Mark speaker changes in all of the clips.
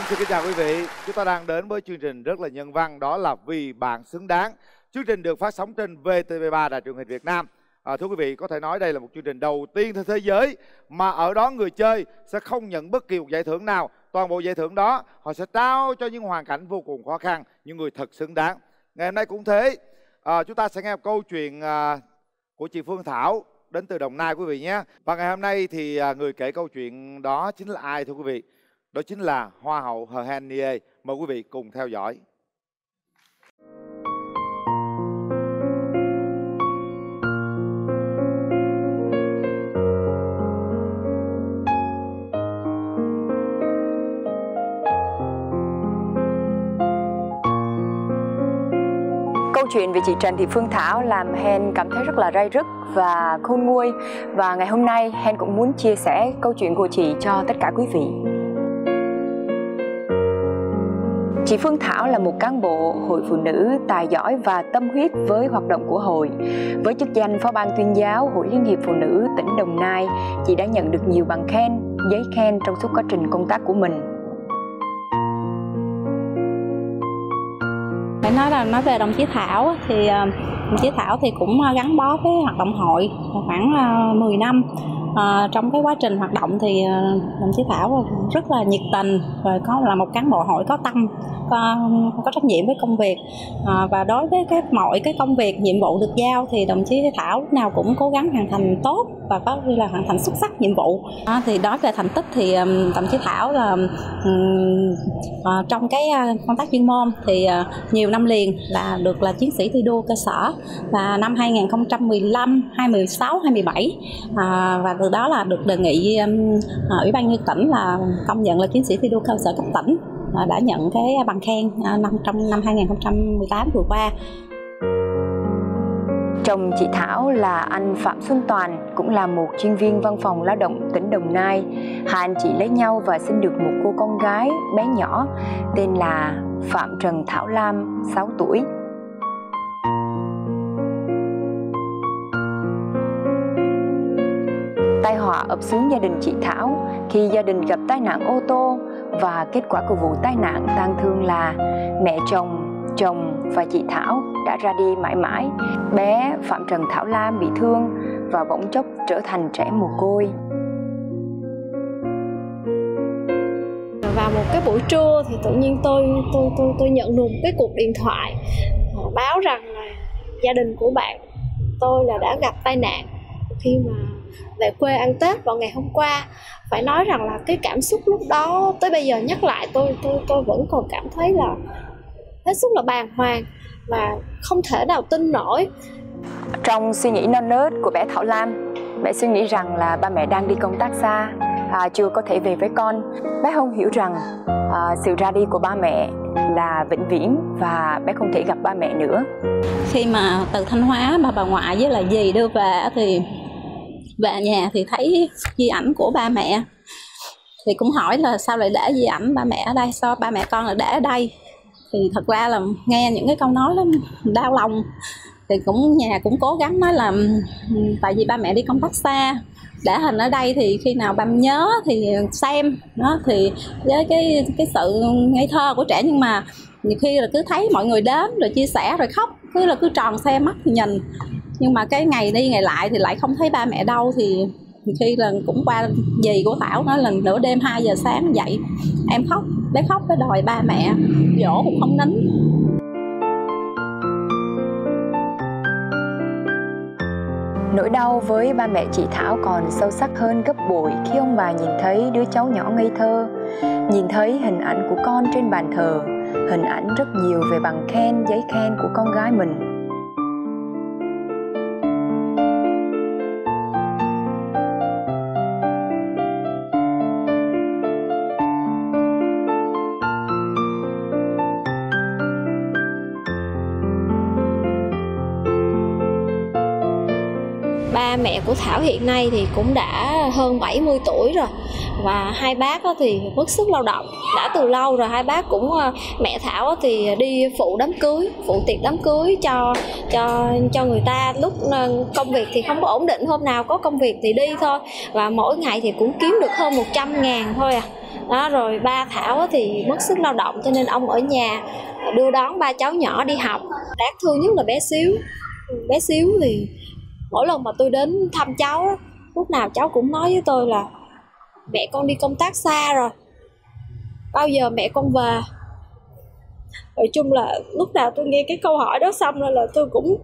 Speaker 1: Linh xin kính chào quý vị. Chúng ta đang đến với chương trình rất là nhân văn đó là Vì bạn xứng đáng. Chương trình được phát sóng trên VTV3 Đài truyền hình Việt Nam. À, thưa quý vị, có thể nói đây là một chương trình đầu tiên trên thế giới mà ở đó người chơi sẽ không nhận bất kỳ một giải thưởng nào. Toàn bộ giải thưởng đó họ sẽ trao cho những hoàn cảnh vô cùng khó khăn, những người thật xứng đáng. Ngày hôm nay cũng thế, à, chúng ta sẽ nghe một câu chuyện à, của chị Phương Thảo đến từ Đồng Nai quý vị nhé. Và ngày hôm nay thì à, người kể câu chuyện đó chính là ai thưa quý vị? Đó chính là Hoa hậu Hờ Hen Nie. Mời quý vị cùng theo dõi.
Speaker 2: Câu chuyện về chị Trần Thị Phương Thảo làm Hen cảm thấy rất là ray rứt và khôn nguôi và ngày hôm nay, Hen cũng muốn chia sẻ câu chuyện của chị cho tất cả quý vị. Chị Phương Thảo là một cán bộ hội phụ nữ tài giỏi và tâm huyết với hoạt động của hội. Với chức danh Phó ban tuyên giáo Hội Liên hiệp Phụ nữ tỉnh Đồng Nai, chị đã nhận được nhiều bằng khen, giấy khen trong suốt quá trình công tác của mình.
Speaker 3: phải nói là nói về đồng chí Thảo thì ờ, đồng chí Thảo thì cũng ờ, gắn bó với hoạt động hội khoảng ờ, 10 năm à, trong cái quá trình hoạt động thì ờ, đồng chí Thảo rất là nhiệt tình và có là một cán bộ hội có tâm có, có trách nhiệm với công việc. À, và đối với cái mọi cái công việc nhiệm vụ được giao thì đồng chí Thảo lúc nào cũng cố gắng hoàn thành tốt và có là hoàn thành xuất sắc nhiệm vụ. À, thì nói về thành tích thì đồng chí Thảo là um, à, trong cái công tác chuyên môn thì uh, nhiều năm liền là được là chiến sĩ thi đua cơ sở. Và năm 2015, 2016, 2017 à, và từ đó là được đề nghị um, à, ủy ban nhân tỉnh là công nhận là chiến sĩ thi đua cơ sở cấp tỉnh à, đã nhận cái bằng khen à, năm trong năm 2018 vừa qua.
Speaker 2: Chồng chị Thảo là anh Phạm Xuân Toàn, cũng là một chuyên viên văn phòng lao động tỉnh Đồng Nai. Hai anh chị lấy nhau và sinh được một cô con gái bé nhỏ tên là Phạm Trần Thảo Lam, 6 tuổi. Tai họa ập xuống gia đình chị Thảo khi gia đình gặp tai nạn ô tô và kết quả của vụ tai nạn tang thương là mẹ chồng, chồng và chị Thảo đã ra đi mãi mãi. Bé Phạm Trần Thảo Lam bị thương và bỗng chốc trở thành trẻ mồ côi.
Speaker 4: Vào một cái buổi trưa thì tự nhiên tôi tôi tôi tôi nhận được một cái cuộc điện thoại báo rằng là gia đình của bạn tôi là đã gặp tai nạn khi mà về quê ăn Tết vào ngày hôm qua. Phải nói rằng là cái cảm xúc lúc đó tới bây giờ nhắc lại tôi tôi tôi vẫn còn cảm thấy là hết sức là bàng hoàng và không thể nào tin nổi.
Speaker 2: Trong suy nghĩ non nớt của bé Thảo Lam bé suy nghĩ rằng là ba mẹ đang đi công tác xa à, chưa có thể về với con. Bé không hiểu rằng à, sự ra đi của ba mẹ là vĩnh viễn và bé không thể gặp ba mẹ nữa.
Speaker 3: Khi mà từ thanh hóa ba bà ngoại với là dì đưa về thì về nhà thì thấy di ảnh của ba mẹ. Thì cũng hỏi là sao lại để di ảnh ba mẹ ở đây, sao ba mẹ con lại để ở đây? Thì thật ra là nghe những cái câu nói đó đau lòng. Thì cũng, nhà cũng cố gắng nói là ừ, tại vì ba mẹ đi công tác xa, để hình ở đây thì khi nào ba nhớ thì xem. Đó, thì với cái cái sự ngây thơ của trẻ, nhưng mà nhiều khi là cứ thấy mọi người đến rồi chia sẻ rồi khóc, cứ là cứ tròn xe mắt nhìn nhưng mà cái ngày đi ngày lại thì lại không thấy ba mẹ đâu thì khi là cũng qua dì của Thảo nói là nửa đêm 2 giờ sáng dậy em khóc bé khóc với đòi ba mẹ dỗ cũng không nín
Speaker 2: Nỗi đau với ba mẹ chị Thảo còn sâu sắc hơn gấp bội khi ông bà nhìn thấy đứa cháu nhỏ ngây thơ, nhìn thấy hình ảnh của con trên bàn thờ, hình ảnh rất nhiều về bằng khen, giấy khen của con gái mình.
Speaker 4: Ba mẹ của Thảo hiện nay thì cũng đã hơn 70 tuổi rồi. Và hai bác thì mất sức lao động, đã từ lâu rồi. Hai bác cũng ờ, mẹ Thảo thì đi phụ đám cưới, phụ tiệc đám cưới cho cho cho người ta. Lúc ờ, công việc thì không có ổn định, hôm nào có công việc thì đi thôi. Và mỗi ngày thì cũng kiếm được hơn 100 ngàn thôi à. Đó, rồi ba thảo thì mất sức lao động, cho nên ông ở nhà đưa đón ba cháu nhỏ đi học. Đáng thương nhất là bé xíu. Bé xíu thì mỗi lần mà tôi đến thăm cháu lúc nào cháu cũng nói với tôi là, mẹ con đi công tác xa rồi, bao giờ mẹ con về? Nói chung là lúc nào tôi nghe cái câu hỏi đó xong rồi là tôi cũng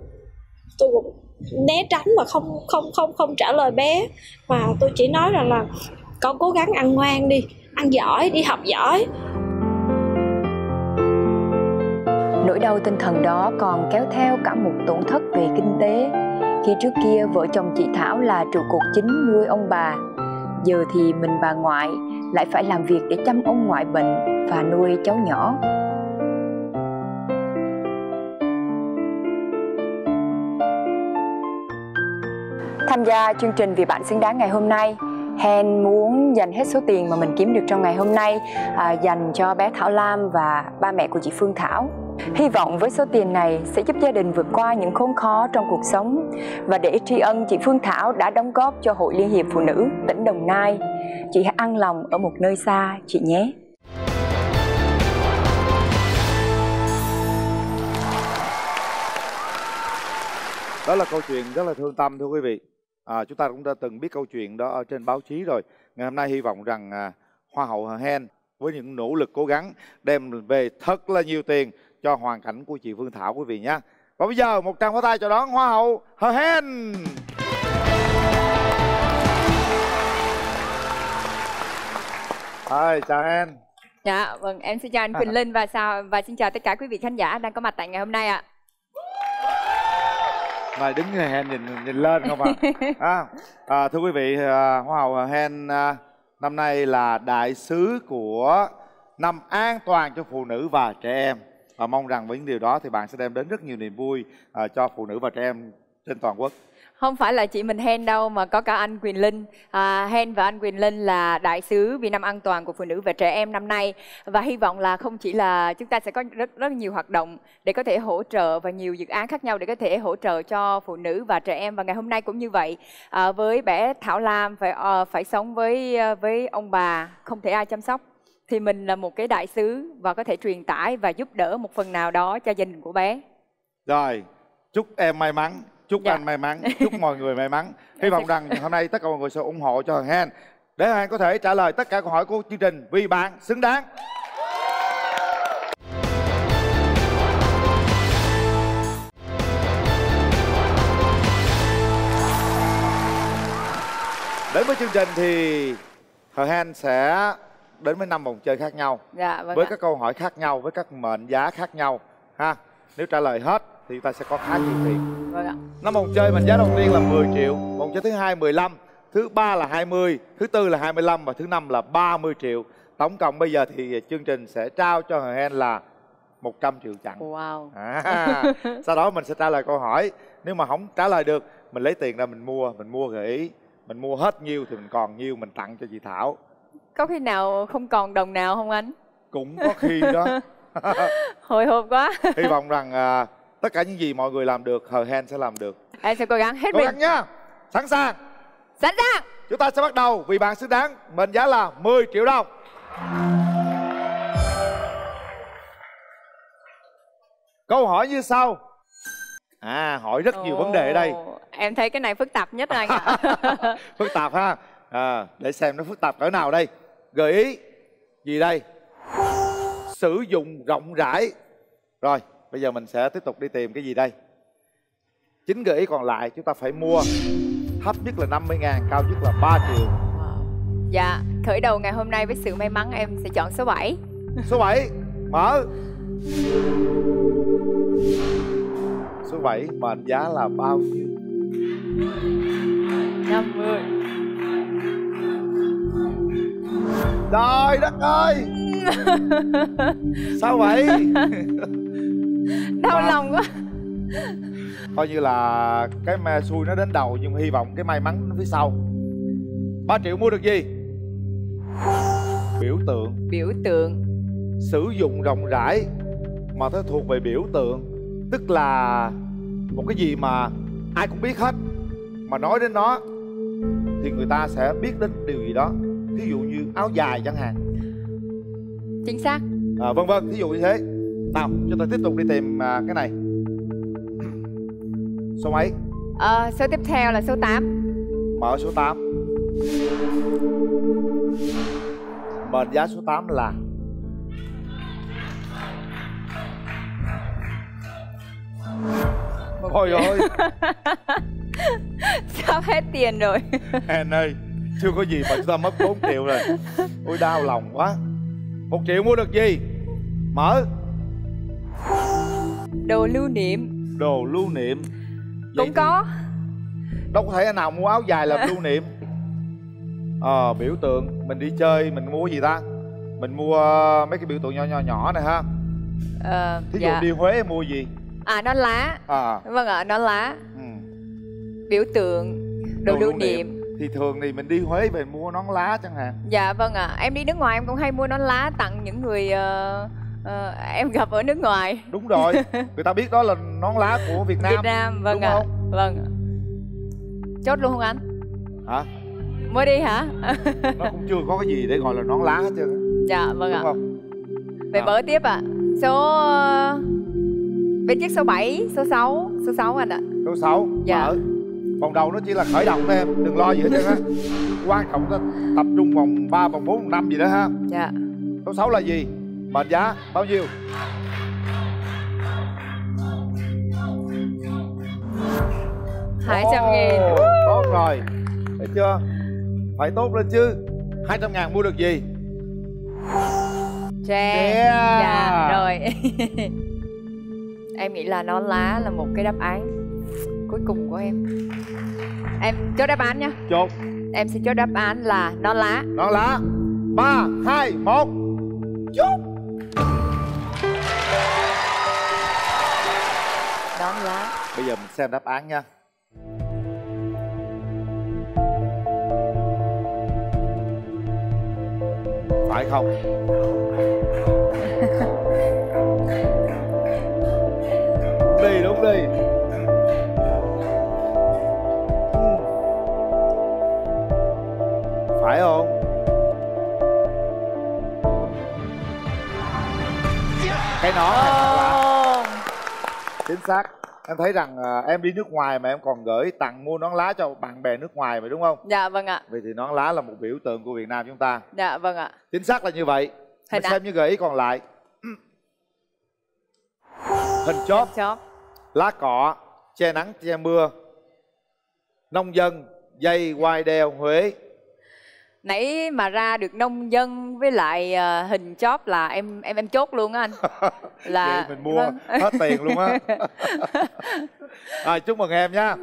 Speaker 4: tôi cũng né tránh và không không không không trả lời bé. Mà tôi chỉ nói rằng là, con cố gắng ăn ngoan đi, ăn giỏi, đi học giỏi.
Speaker 2: Nỗi đau tinh thần đó còn kéo theo cả một tổn thất về kinh tế khi trước kia vợ chồng chị Thảo là trụ cột chính nuôi ông bà giờ thì mình bà ngoại lại phải làm việc để chăm ông ngoại bệnh và nuôi cháu nhỏ tham gia chương trình vì bạn xứng đáng ngày hôm nay Hen muốn dành hết số tiền mà mình kiếm được trong ngày hôm nay à, dành cho bé Thảo Lam và ba mẹ của chị Phương Thảo. Hy vọng với số tiền này sẽ giúp gia đình vượt qua những khốn khó trong cuộc sống và để tri ân chị Phương Thảo đã đóng góp cho Hội Liên hiệp Phụ nữ tỉnh Đồng Nai. Chị hãy ăn lòng ở một nơi xa chị nhé.
Speaker 1: đó là câu chuyện rất là thương tâm thưa quý vị à, chúng ta cũng đã từng biết câu chuyện đó ở trên báo chí rồi ngày hôm nay hy vọng rằng à, hoa hậu Hà Hen với những nỗ lực cố gắng đem về thật là nhiều tiền cho hoàn cảnh của chị Phương Thảo quý vị nhé và bây giờ một tràng pháo tay chào đón hoa hậu Hà Hen Hi, chào Hen
Speaker 5: Dạ, vâng, em xin chào anh Quỳnh Linh và chào và xin chào tất cả quý vị khán giả đang có mặt tại ngày hôm nay ạ.
Speaker 1: Này đứng Hen nhìn nhìn lên không ạ? À? à, thưa quý vị, à, Hoa hậu Hen à, năm nay là đại sứ của năm an toàn cho phụ nữ và trẻ em và mong rằng với những điều đó thì bạn sẽ đem đến rất nhiều niềm vui à, cho phụ nữ và trẻ em trên toàn quốc.
Speaker 5: Không phải là chị mình Hen đâu mà có cả anh Quỳnh Linh. À, Hen và anh Quỳnh Linh là đại sứ vì năm an toàn của phụ nữ và trẻ em năm nay và hy vọng là không chỉ là chúng ta sẽ có rất rất nhiều hoạt động để có thể hỗ trợ và nhiều dự án khác nhau để có thể hỗ trợ cho phụ nữ và trẻ em và ngày hôm nay cũng như vậy à, với bé Thảo Lam phải uh, phải sống với uh, với ông bà không thể ai chăm sóc thì mình là một cái đại sứ và có thể truyền tải và giúp đỡ một phần nào đó cho gia đình của bé.
Speaker 1: Rồi, chúc em may mắn chúc dạ. anh may mắn chúc mọi người may mắn hy vọng rằng hôm nay tất cả mọi người sẽ ủng hộ cho Han để Han có thể trả lời tất cả câu hỏi của chương trình vì bạn xứng đáng đến với chương trình thì Hờ Han sẽ đến với năm vòng chơi khác nhau
Speaker 5: dạ, vâng
Speaker 1: với
Speaker 5: ạ.
Speaker 1: các câu hỏi khác nhau với các mệnh giá khác nhau ha. Nếu trả lời hết thì ta sẽ có khá nhiều tiền
Speaker 5: vâng ạ.
Speaker 1: Năm vòng chơi mệnh giá đầu tiên là 10 triệu vòng chơi thứ hai 15 thứ ba là 20 thứ tư là 25 và thứ năm là 30 triệu. Tổng cộng bây giờ thì chương trình sẽ trao cho Hờ Hen là 100 triệu chặn
Speaker 5: wow.
Speaker 1: À, sau đó mình sẽ trả lời câu hỏi. Nếu mà không trả lời được mình lấy tiền ra mình mua mình mua gợi ý. Mình mua hết nhiêu thì mình còn nhiêu mình tặng cho chị Thảo
Speaker 5: có khi nào không còn đồng nào không anh?
Speaker 1: Cũng có khi đó.
Speaker 5: Hồi hộp quá.
Speaker 1: Hy vọng rằng à, tất cả những gì mọi người làm được hờ hen sẽ làm được.
Speaker 5: Em sẽ cố gắng hết
Speaker 1: cố
Speaker 5: mình.
Speaker 1: gắng nhá. Sẵn sàng.
Speaker 5: Sẵn sàng.
Speaker 1: Chúng ta sẽ bắt đầu vì bạn xứng đáng. Mệnh giá là 10 triệu đồng. Câu hỏi như sau. À hỏi rất nhiều vấn đề ở đây.
Speaker 5: Ồ, em thấy cái này phức tạp nhất anh ạ.
Speaker 1: Phức tạp ha? À, để xem nó phức tạp cỡ nào đây gợi ý. Gì đây? Sử dụng rộng rãi. Rồi bây giờ mình sẽ tiếp tục đi tìm cái gì đây? Chính gợi ý còn lại chúng ta phải mua. Thấp nhất là 50 ngàn cao nhất là 3 triệu.
Speaker 5: Dạ khởi đầu ngày hôm nay với sự may mắn em sẽ chọn số 7
Speaker 1: số 7 mở. Số 7 mệnh giá là bao nhiêu?
Speaker 5: 50
Speaker 1: trời đất ơi. Sao vậy?
Speaker 5: Đau
Speaker 1: Mà-
Speaker 5: lòng quá.
Speaker 1: Coi như là cái ma xui nó đến đầu nhưng hy vọng cái may mắn nó phía sau. 3 triệu mua được gì? Biểu tượng.
Speaker 5: Biểu tượng.
Speaker 1: Sử dụng rộng rãi mà nó thuộc về biểu tượng. Tức là một cái gì mà ai cũng biết hết. Mà nói đến nó thì người ta sẽ biết đến điều gì đó. Thí dụ như áo dài chẳng hạn
Speaker 5: chính xác.
Speaker 1: À, vân vân thí dụ như thế. Nào chúng ta tiếp tục đi tìm à, cái này. Số mấy?
Speaker 5: Ờ, số tiếp theo là số 8
Speaker 1: mở số 8 mệnh giá số 8 là? Ôi ơi.
Speaker 5: Sắp hết tiền rồi.
Speaker 1: Hèn ơi Chưa có gì mà chúng ta mất 4 triệu rồi. Ôi đau lòng quá một triệu mua được gì? Mở.
Speaker 5: Đồ lưu niệm.
Speaker 1: Đồ lưu niệm. Vậy
Speaker 5: cũng có.
Speaker 1: Đâu có thể anh nào mua áo dài làm lưu niệm. Ờ biểu tượng mình đi chơi mình mua gì ta? Mình mua mấy cái biểu tượng nhỏ nhỏ nhỏ này ha.
Speaker 5: Ờ,
Speaker 1: thí
Speaker 5: dạ.
Speaker 1: dụ đi huế mua gì?
Speaker 5: À nón lá.
Speaker 1: À.
Speaker 5: Vâng ạ nón lá.
Speaker 1: Ừ.
Speaker 5: biểu tượng đồ, lưu niệm.
Speaker 1: Thì thường thì mình đi huế về mua nón lá chẳng hạn.
Speaker 5: Dạ vâng ạ. Em đi nước ngoài em cũng hay mua nón lá tặng những người ờ, ờ, em gặp ở nước ngoài.
Speaker 1: Đúng rồi. Người ta biết đó là nón lá của việt nam
Speaker 5: việt nam vâng ạ.
Speaker 1: không?
Speaker 5: vâng chốt luôn không anh?
Speaker 1: Hả?
Speaker 5: Mới đi hả?
Speaker 1: Nó cũng chưa có cái gì để gọi là nón lá hết trơn
Speaker 5: dạ vâng
Speaker 1: đúng
Speaker 5: ạ.
Speaker 1: không?
Speaker 5: Về
Speaker 1: À.
Speaker 5: mở tiếp ạ. Số ờ, bên chiếc số 7, số 6 số 6 anh ạ.
Speaker 1: Số 6
Speaker 5: Dạ.
Speaker 1: mở vòng đầu nó chỉ là khởi động thôi em đừng lo gì hết trơn á quan trọng là tập trung vòng 3, vòng 4, vòng 5 gì đó ha
Speaker 5: dạ
Speaker 1: Số 6 là gì? Mệnh giá bao nhiêu?
Speaker 5: hai trăm nghìn
Speaker 1: Tốt rồi Thấy chưa? Phải tốt lên chứ 200 ngàn mua được gì?
Speaker 5: tre
Speaker 1: Yeah.
Speaker 5: dạ rồi em nghĩ là nón lá là một cái đáp án cuối cùng của em. Em chốt đáp án nhá.
Speaker 1: Chốt.
Speaker 5: Em sẽ chốt đáp án là nón lá.
Speaker 1: Nón lá. 3, 2, 1 Chốt.
Speaker 5: Nón lá.
Speaker 1: Bây giờ mình xem đáp án nha. Phải không? đi, đúng đi Phải không? Cái lá? chính xác. Em thấy rằng à, em đi nước ngoài mà em còn gửi tặng mua nón lá cho bạn bè nước ngoài mà đúng không?
Speaker 5: Dạ vâng ạ.
Speaker 1: Vậy thì nón lá là một biểu tượng của việt nam chúng ta.
Speaker 5: Dạ vâng ạ.
Speaker 1: Chính xác là như vậy.
Speaker 5: Hình
Speaker 1: mình xem những gợi ý còn lại. Hình chóp.
Speaker 5: Chốt
Speaker 1: lá cọ che nắng che mưa. Nông dân dây quai đeo huế
Speaker 5: nãy mà ra được nông dân với lại ờ, hình chóp là em em em chốt luôn á anh. Là
Speaker 1: Vậy mình mua
Speaker 5: vâng.
Speaker 1: hết tiền luôn á. À, chúc mừng em nha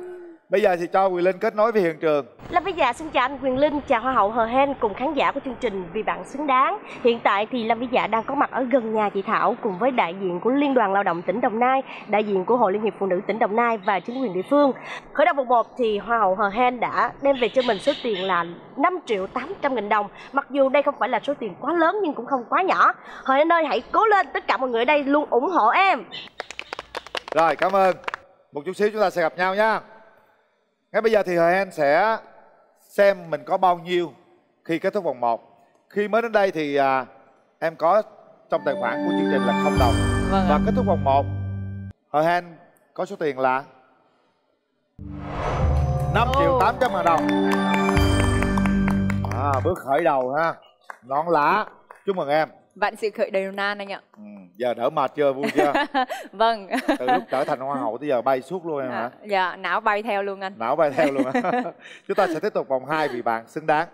Speaker 1: bây giờ thì cho quyền linh kết nối với hiện trường
Speaker 6: Lâm Vĩ Dạ xin chào anh Quyền Linh, chào Hoa hậu Hờ Hen cùng khán giả của chương trình Vì bạn xứng đáng. Hiện tại thì Lâm Vĩ Dạ đang có mặt ở gần nhà chị Thảo cùng với đại diện của Liên đoàn Lao động tỉnh Đồng Nai, đại diện của Hội Liên hiệp Phụ nữ tỉnh Đồng Nai và chính quyền địa phương. Khởi đầu vòng 1 thì Hoa hậu Hờ Hen đã đem về cho mình số tiền là 5 triệu 800 nghìn đồng. Mặc dù đây không phải là số tiền quá lớn nhưng cũng không quá nhỏ. Hờ Hen ơi hãy cố lên, tất cả mọi người ở đây luôn ủng hộ em.
Speaker 1: Rồi cảm ơn Một chút xíu chúng ta sẽ gặp nhau nha Ngay bây giờ thì Hờ Hen sẽ xem mình có bao nhiêu khi kết thúc vòng 1 Khi mới đến đây thì à, em có trong tài khoản của chương trình là không đồng.
Speaker 5: Vâng
Speaker 1: Và
Speaker 5: ạ
Speaker 1: kết thúc vòng 1 Hờ Hen có số tiền là 5 triệu
Speaker 5: Ồ.
Speaker 1: 800 ngàn đồng. À, Bước khởi đầu ha. Nón lá. Chúc mừng em
Speaker 5: vạn sự khởi đầu nan anh ạ.
Speaker 1: Ừ, Giờ đỡ mệt chưa? Vui chưa?
Speaker 5: Vâng.
Speaker 1: Từ lúc trở thành hoa hậu tới giờ bay suốt luôn em hả?
Speaker 5: À, dạ não bay theo luôn anh.
Speaker 1: Não bay theo luôn á. Chúng ta sẽ tiếp tục vòng 2 vì bạn xứng đáng.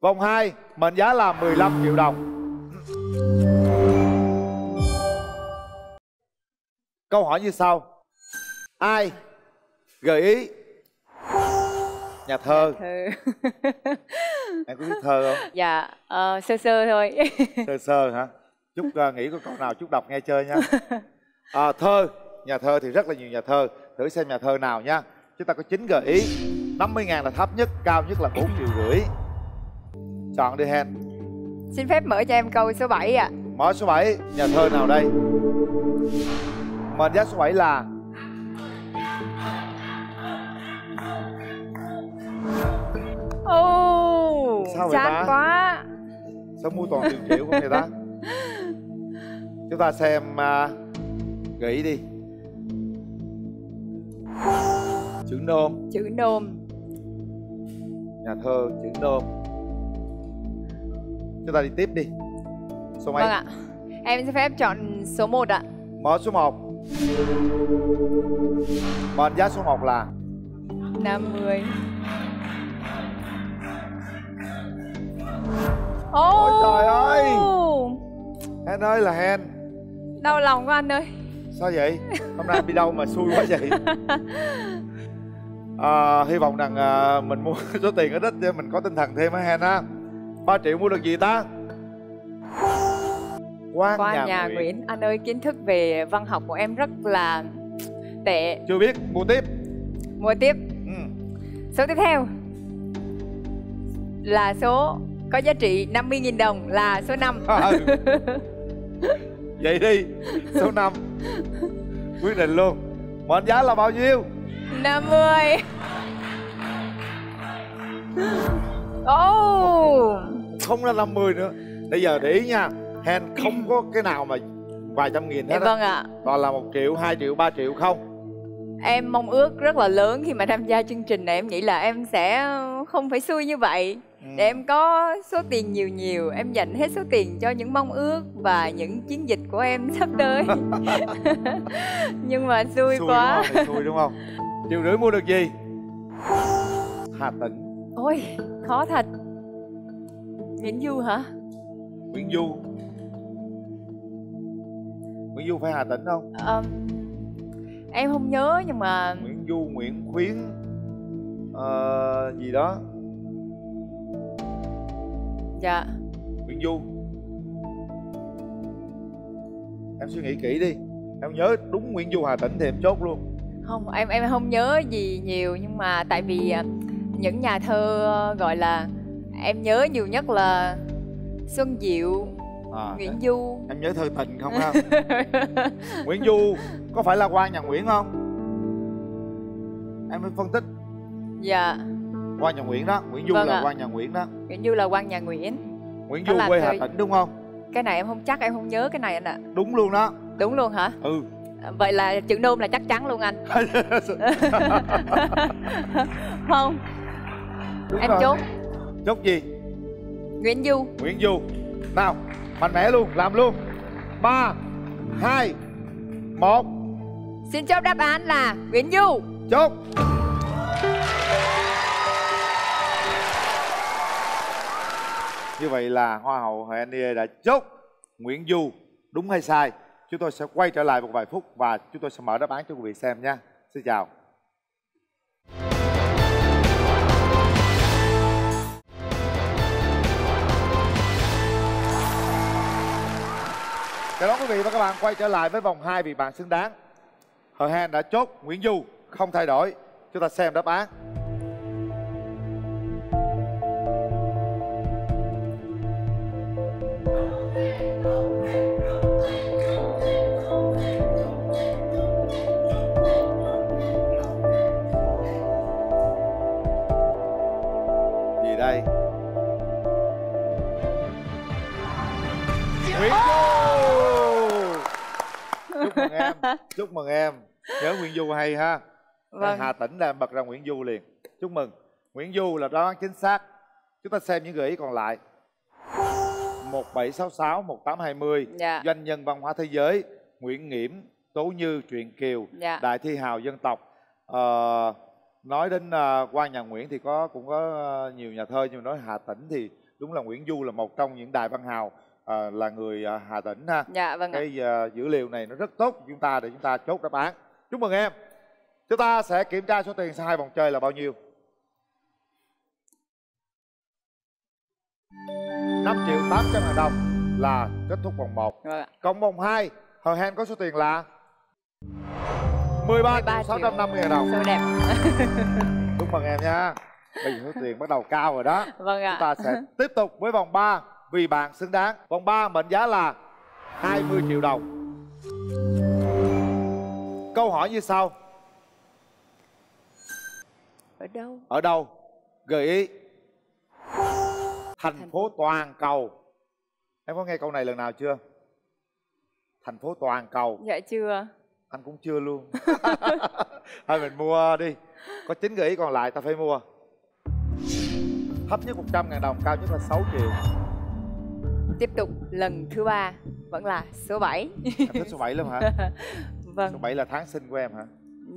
Speaker 1: Vòng 2 mệnh giá là 15 triệu đồng. Câu hỏi như sau. Ai gợi ý? Nhà thơ.
Speaker 5: Ừ.
Speaker 1: em có biết thơ không?
Speaker 5: Dạ ờ, sơ sơ thôi.
Speaker 1: Sơ sơ hả? Chúc uh, nghĩ có câu nào chúc đọc nghe chơi nha. À, thơ. Nhà thơ thì rất là nhiều nhà thơ. Thử xem nhà thơ nào nha. Chúng ta có 9 gợi ý. 50 ngàn là thấp nhất cao nhất là 4 triệu rưỡi. Chọn đi hen.
Speaker 5: Xin phép mở cho em câu số 7 ạ.
Speaker 1: Mở số 7 nhà thơ nào đây? Mệnh giá số 7 là?
Speaker 5: Ô
Speaker 1: Sao vậy
Speaker 5: chán quá.
Speaker 1: Sao mua toàn tiền triệu của người ta? Chúng ta xem uh, gợi ý đi. Chữ nôm.
Speaker 5: Chữ nôm.
Speaker 1: Nhà thơ chữ nôm. Chúng ta đi tiếp đi. Số mấy?
Speaker 5: Vâng ạ. Em xin phép chọn số 1 ạ.
Speaker 1: Mở số 1 mệnh giá số 1 là?
Speaker 5: 50
Speaker 1: Ôi trời ơi! Hen ơi là Hen
Speaker 5: Đau lòng quá anh ơi
Speaker 1: Sao vậy? Hôm nay đi đâu mà xui quá vậy? À, hy vọng rằng à, mình mua số tiền ở ít cho mình có tinh thần thêm á Hen ha 3 triệu mua được gì ta? Quan,
Speaker 5: Qua
Speaker 1: nhà,
Speaker 5: nhà,
Speaker 1: Nguyễn.
Speaker 5: Nguyễn. Anh ơi kiến thức về văn học của em rất là tệ
Speaker 1: Chưa biết, mua tiếp
Speaker 5: Mua tiếp
Speaker 1: ừ.
Speaker 5: Số tiếp theo Là số có giá trị 50.000 đồng là số 5
Speaker 1: Ừ. Vậy đi Số 5 Quyết định luôn. Mệnh giá là bao nhiêu?
Speaker 5: 50 Ồ.
Speaker 1: Không là 50 nữa. Bây giờ để ý nha Hen không có cái nào mà vài trăm nghìn hết
Speaker 5: Dạ vâng ạ.
Speaker 1: Toàn là 1 triệu, 2 triệu, 3 triệu không
Speaker 5: Em mong ước rất là lớn khi mà tham gia chương trình này Em nghĩ là em sẽ không phải xui như vậy
Speaker 1: Ừ.
Speaker 5: Để em có số tiền nhiều nhiều Em dành hết số tiền cho những mong ước Và những chiến dịch của em sắp tới Nhưng mà xui,
Speaker 1: Xui
Speaker 5: quá
Speaker 1: đúng không? Xui đúng không? Triệu rưỡi mua được gì? Hà Tĩnh
Speaker 5: Ôi khó thật Nguyễn Du hả?
Speaker 1: Nguyễn Du Nguyễn Du phải Hà Tĩnh không?
Speaker 5: Ờm, em không nhớ nhưng mà
Speaker 1: Nguyễn Du, Nguyễn Khuyến ờ, Gì đó.
Speaker 5: Dạ.
Speaker 1: Nguyễn Du. Em suy nghĩ kỹ đi. Em nhớ đúng Nguyễn Du Hà Tĩnh thì em chốt luôn.
Speaker 5: Không em em không nhớ gì nhiều Nhưng mà tại vì à, những nhà thơ ờ, gọi là Em nhớ nhiều nhất là Xuân Diệu,
Speaker 1: à,
Speaker 5: Nguyễn Du.
Speaker 1: Em nhớ thơ tình không ha? Nguyễn Du có phải là quan nhà Nguyễn không? Em phân tích.
Speaker 5: Dạ.
Speaker 1: Quan nhà Nguyễn đó Nguyễn Du
Speaker 5: Vâng
Speaker 1: là
Speaker 5: ạ.
Speaker 1: quan nhà Nguyễn đó.
Speaker 5: Nguyễn Du là quan nhà Nguyễn.
Speaker 1: Nguyễn Du quê Hà Tĩnh đúng không?
Speaker 5: Cái này em không chắc em không nhớ cái này anh ạ.
Speaker 1: Đúng luôn đó.
Speaker 5: Đúng luôn hả?
Speaker 1: Ừ.
Speaker 5: À, Vậy là chữ nôm là chắc chắn luôn anh. Không.
Speaker 1: Đúng
Speaker 5: Em
Speaker 1: rồi.
Speaker 5: chốt.
Speaker 1: Chốt gì?
Speaker 5: Nguyễn Du.
Speaker 1: Nguyễn Du. Nào mạnh mẽ luôn làm luôn. Ba hai một.
Speaker 5: Xin chốt đáp án là Nguyễn Du
Speaker 1: chốt. Như vậy là Hoa hậu Hội Ania đã chốt Nguyễn Du đúng hay sai? Chúng tôi sẽ quay trở lại một vài phút và chúng tôi sẽ mở đáp án cho quý vị xem nha. Xin chào Chào đón quý vị và các bạn quay trở lại với vòng 2 vị bạn xứng đáng. Hờ Hèn đã chốt Nguyễn Du không thay đổi. Chúng ta xem đáp án. Chúc mừng em. Nhớ Nguyễn Du hay ha.
Speaker 5: Vâng.
Speaker 1: Hà Tĩnh là em bật ra Nguyễn Du liền. Chúc mừng. Nguyễn Du là đáp án chính xác. Chúng ta xem những gợi ý còn lại. 1766 1820
Speaker 5: Dạ.
Speaker 1: Doanh nhân văn hóa thế giới Nguyễn Nghiễm Tố Như Truyện Kiều
Speaker 5: Dạ.
Speaker 1: Đại thi hào dân tộc. Ờ, Nói đến uh, quan nhà Nguyễn thì có cũng có ờ, nhiều nhà thơ Nhưng mà nói Hà Tĩnh thì đúng là Nguyễn Du là một trong những đại văn hào ờ, Là người ờ, Hà Tĩnh ha.
Speaker 5: Dạ vâng
Speaker 1: cái ờ, dữ liệu này nó rất tốt của chúng ta để chúng ta chốt đáp án. Chúc mừng em. Chúng ta sẽ kiểm tra số tiền sau hai vòng chơi là bao nhiêu? 5 triệu 800 ngàn đồng là kết thúc vòng 1
Speaker 5: Vâng
Speaker 1: cộng vòng 2 Hờ Hen có số tiền là 13 triệu 650 ngàn đồng.
Speaker 5: Số đẹp.
Speaker 1: Chúc mừng em nha. Bây giờ số tiền bắt đầu cao rồi đó.
Speaker 5: Vâng ạ.
Speaker 1: Chúng ta sẽ tiếp tục với vòng 3 vì bạn xứng đáng. Vòng 3 mệnh giá là 20 triệu đồng. Câu hỏi như sau.
Speaker 5: Ở đâu?
Speaker 1: ở đâu? Gợi ý. Thành phố toàn cầu. Em có nghe câu này lần nào chưa? Thành phố toàn cầu.
Speaker 5: Dạ chưa.
Speaker 1: Anh cũng chưa luôn. Thôi mình mua đi. Có chín gợi ý còn lại ta phải mua. Thấp nhất 100 ngàn đồng cao nhất là 6 triệu
Speaker 5: tiếp tục lần thứ ba vẫn là số 7
Speaker 1: em thích số 7 lắm hả? Số
Speaker 5: vâng
Speaker 1: 7 là tháng sinh của em hả?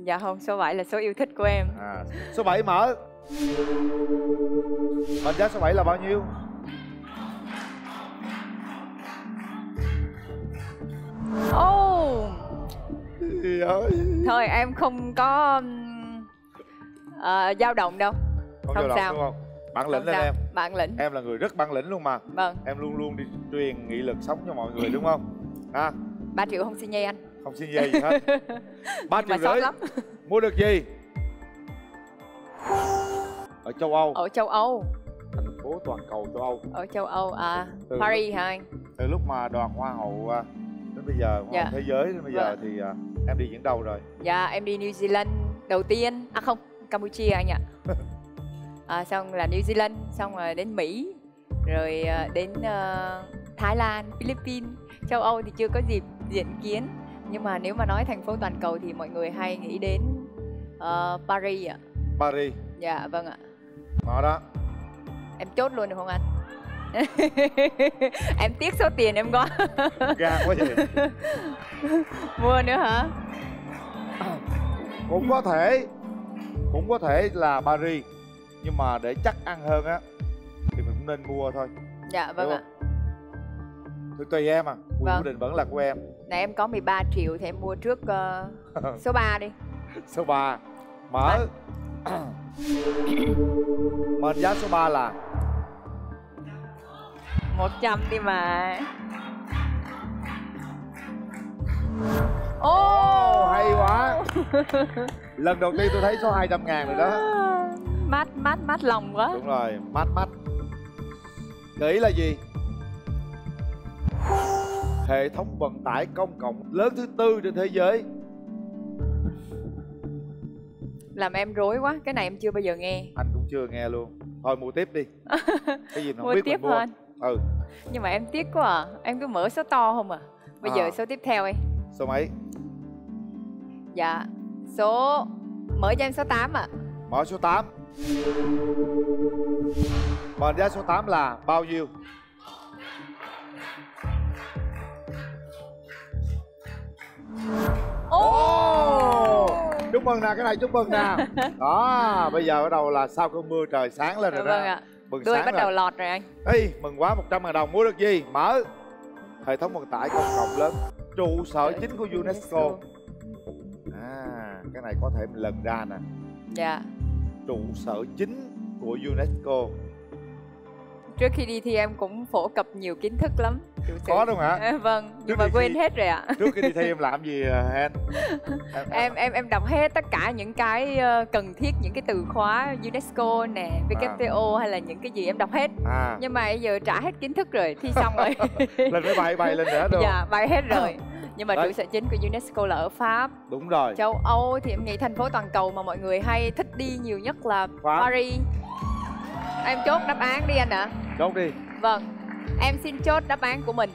Speaker 5: Dạ không số 7 là số yêu thích của em.
Speaker 1: À số 7 mở. Mệnh giá số 7 là bao nhiêu? Ơi.
Speaker 5: Thôi em không có ờ, dao động đâu.
Speaker 1: Không,
Speaker 5: Không
Speaker 1: động,
Speaker 5: sao.
Speaker 1: đúng không? Bản lĩnh lên em
Speaker 5: bạn lĩnh.
Speaker 1: Em là người rất bản lĩnh luôn mà.
Speaker 5: Vâng.
Speaker 1: Em luôn luôn đi truyền nghị lực sống cho mọi người đúng không? Ha?
Speaker 5: 3 triệu không xin nhây anh.
Speaker 1: Không xin dây gì hết. Ba triệu rưỡi.
Speaker 5: lắm.
Speaker 1: Mua được gì? Ở châu âu.
Speaker 5: Ở châu Âu.
Speaker 1: Thành phố toàn cầu châu âu.
Speaker 5: Ở châu Âu à
Speaker 1: Ừ.
Speaker 5: Paris hả anh?
Speaker 1: từ lúc mà đoàn hoa hậu à, đến bây giờ hoa
Speaker 5: Dạ.
Speaker 1: hậu thế giới đến bây giờ
Speaker 5: Vâng.
Speaker 1: thì à, em đi những đâu rồi?
Speaker 5: Dạ em đi New Zealand đầu tiên. À không Campuchia anh ạ à, xong là New Zealand xong rồi đến Mỹ rồi à, đến ờ, Thái Lan Philippines. Châu Âu thì chưa có dịp diễn kiến. Nhưng mà nếu mà nói thành phố toàn cầu thì mọi người hay nghĩ đến ờ, Paris ạ.
Speaker 1: Paris.
Speaker 5: Dạ vâng ạ.
Speaker 1: Đó đó.
Speaker 5: Em chốt luôn được không anh? Em tiếc số tiền em có.
Speaker 1: Gan quá vậy.
Speaker 5: Mua nữa hả?
Speaker 1: Cũng có thể. Cũng có thể là paris nhưng mà để chắc ăn hơn á thì mình cũng nên mua thôi.
Speaker 5: Dạ vâng ạ.
Speaker 1: Thì tùy em à quyền
Speaker 5: Vâng.
Speaker 1: định vẫn là của em.
Speaker 5: Này em có 13 triệu thì em mua trước ờ, số 3 đi.
Speaker 1: Số 3 mở. Mệnh giá số 3 là?
Speaker 5: 100 đi mà. Ô!
Speaker 1: Hay quá. Lần đầu tiên tôi thấy số 200 ngàn rồi đó
Speaker 5: Mát mát mát lòng quá.
Speaker 1: Đúng rồi mắt mắt gợi ý là gì? Hệ thống vận tải công cộng lớn thứ tư trên thế giới.
Speaker 5: Làm em rối quá Cái này em chưa bao giờ nghe.
Speaker 1: Anh cũng chưa nghe luôn. Thôi mua tiếp đi. Cái gì mà
Speaker 5: Mua
Speaker 1: biết
Speaker 5: tiếp
Speaker 1: mua.
Speaker 5: hơn
Speaker 1: ừ.
Speaker 5: Nhưng mà em tiếc quá à. Em cứ mở số to không à. Bây
Speaker 1: À.
Speaker 5: giờ số tiếp theo đi.
Speaker 1: Số mấy?
Speaker 5: Dạ Số Mở cho em số 8 ạ.
Speaker 1: Mở số 8 mệnh giá số 8 là bao nhiêu?
Speaker 5: Ô
Speaker 1: chúc mừng nè cái này chúc mừng nè. Đó bây giờ bắt đầu là sau cơn mưa trời sáng lên
Speaker 5: Dạ
Speaker 1: rồi đó.
Speaker 5: vâng ạ.
Speaker 1: Bừng
Speaker 5: Đuôi
Speaker 1: sáng
Speaker 5: bắt
Speaker 1: rồi.
Speaker 5: đầu lọt rồi anh.
Speaker 1: Ê, mừng quá 100 ngàn đồng mua được gì? Mở. Hệ thống vận tải công cộng lớn. Trụ sở chính của UNESCO. À, cái này có thể mình lần ra nè.
Speaker 5: Dạ
Speaker 1: Trụ sở chính của UNESCO.
Speaker 5: Trước khi đi thì em cũng phổ cập nhiều kiến thức lắm chủ.
Speaker 1: Có đúng hả?
Speaker 5: À, vâng
Speaker 1: Trước
Speaker 5: nhưng mà
Speaker 1: khi-
Speaker 5: quên hết rồi ạ.
Speaker 1: Trước khi đi thi em làm gì à, Hen?
Speaker 5: em em em đọc hết tất cả những cái ờ, cần thiết những cái từ khóa UNESCO nè WTO hay là những cái gì em đọc hết.
Speaker 1: À,
Speaker 5: nhưng mà bây giờ trả hết kiến thức rồi thi xong rồi.
Speaker 1: Lên máy bay bay lên nữa được
Speaker 5: dạ bay hết rồi nhưng mà
Speaker 1: Đấy.
Speaker 5: trụ sở chính của UNESCO là ở Pháp.
Speaker 1: Đúng rồi.
Speaker 5: Châu Âu thì em nghĩ thành phố toàn cầu mà mọi người hay thích đi nhiều nhất là
Speaker 1: Pháp.
Speaker 5: Paris. Em chốt đáp án đi anh ạ.
Speaker 1: Chốt đi.
Speaker 5: Vâng, em xin chốt đáp án của mình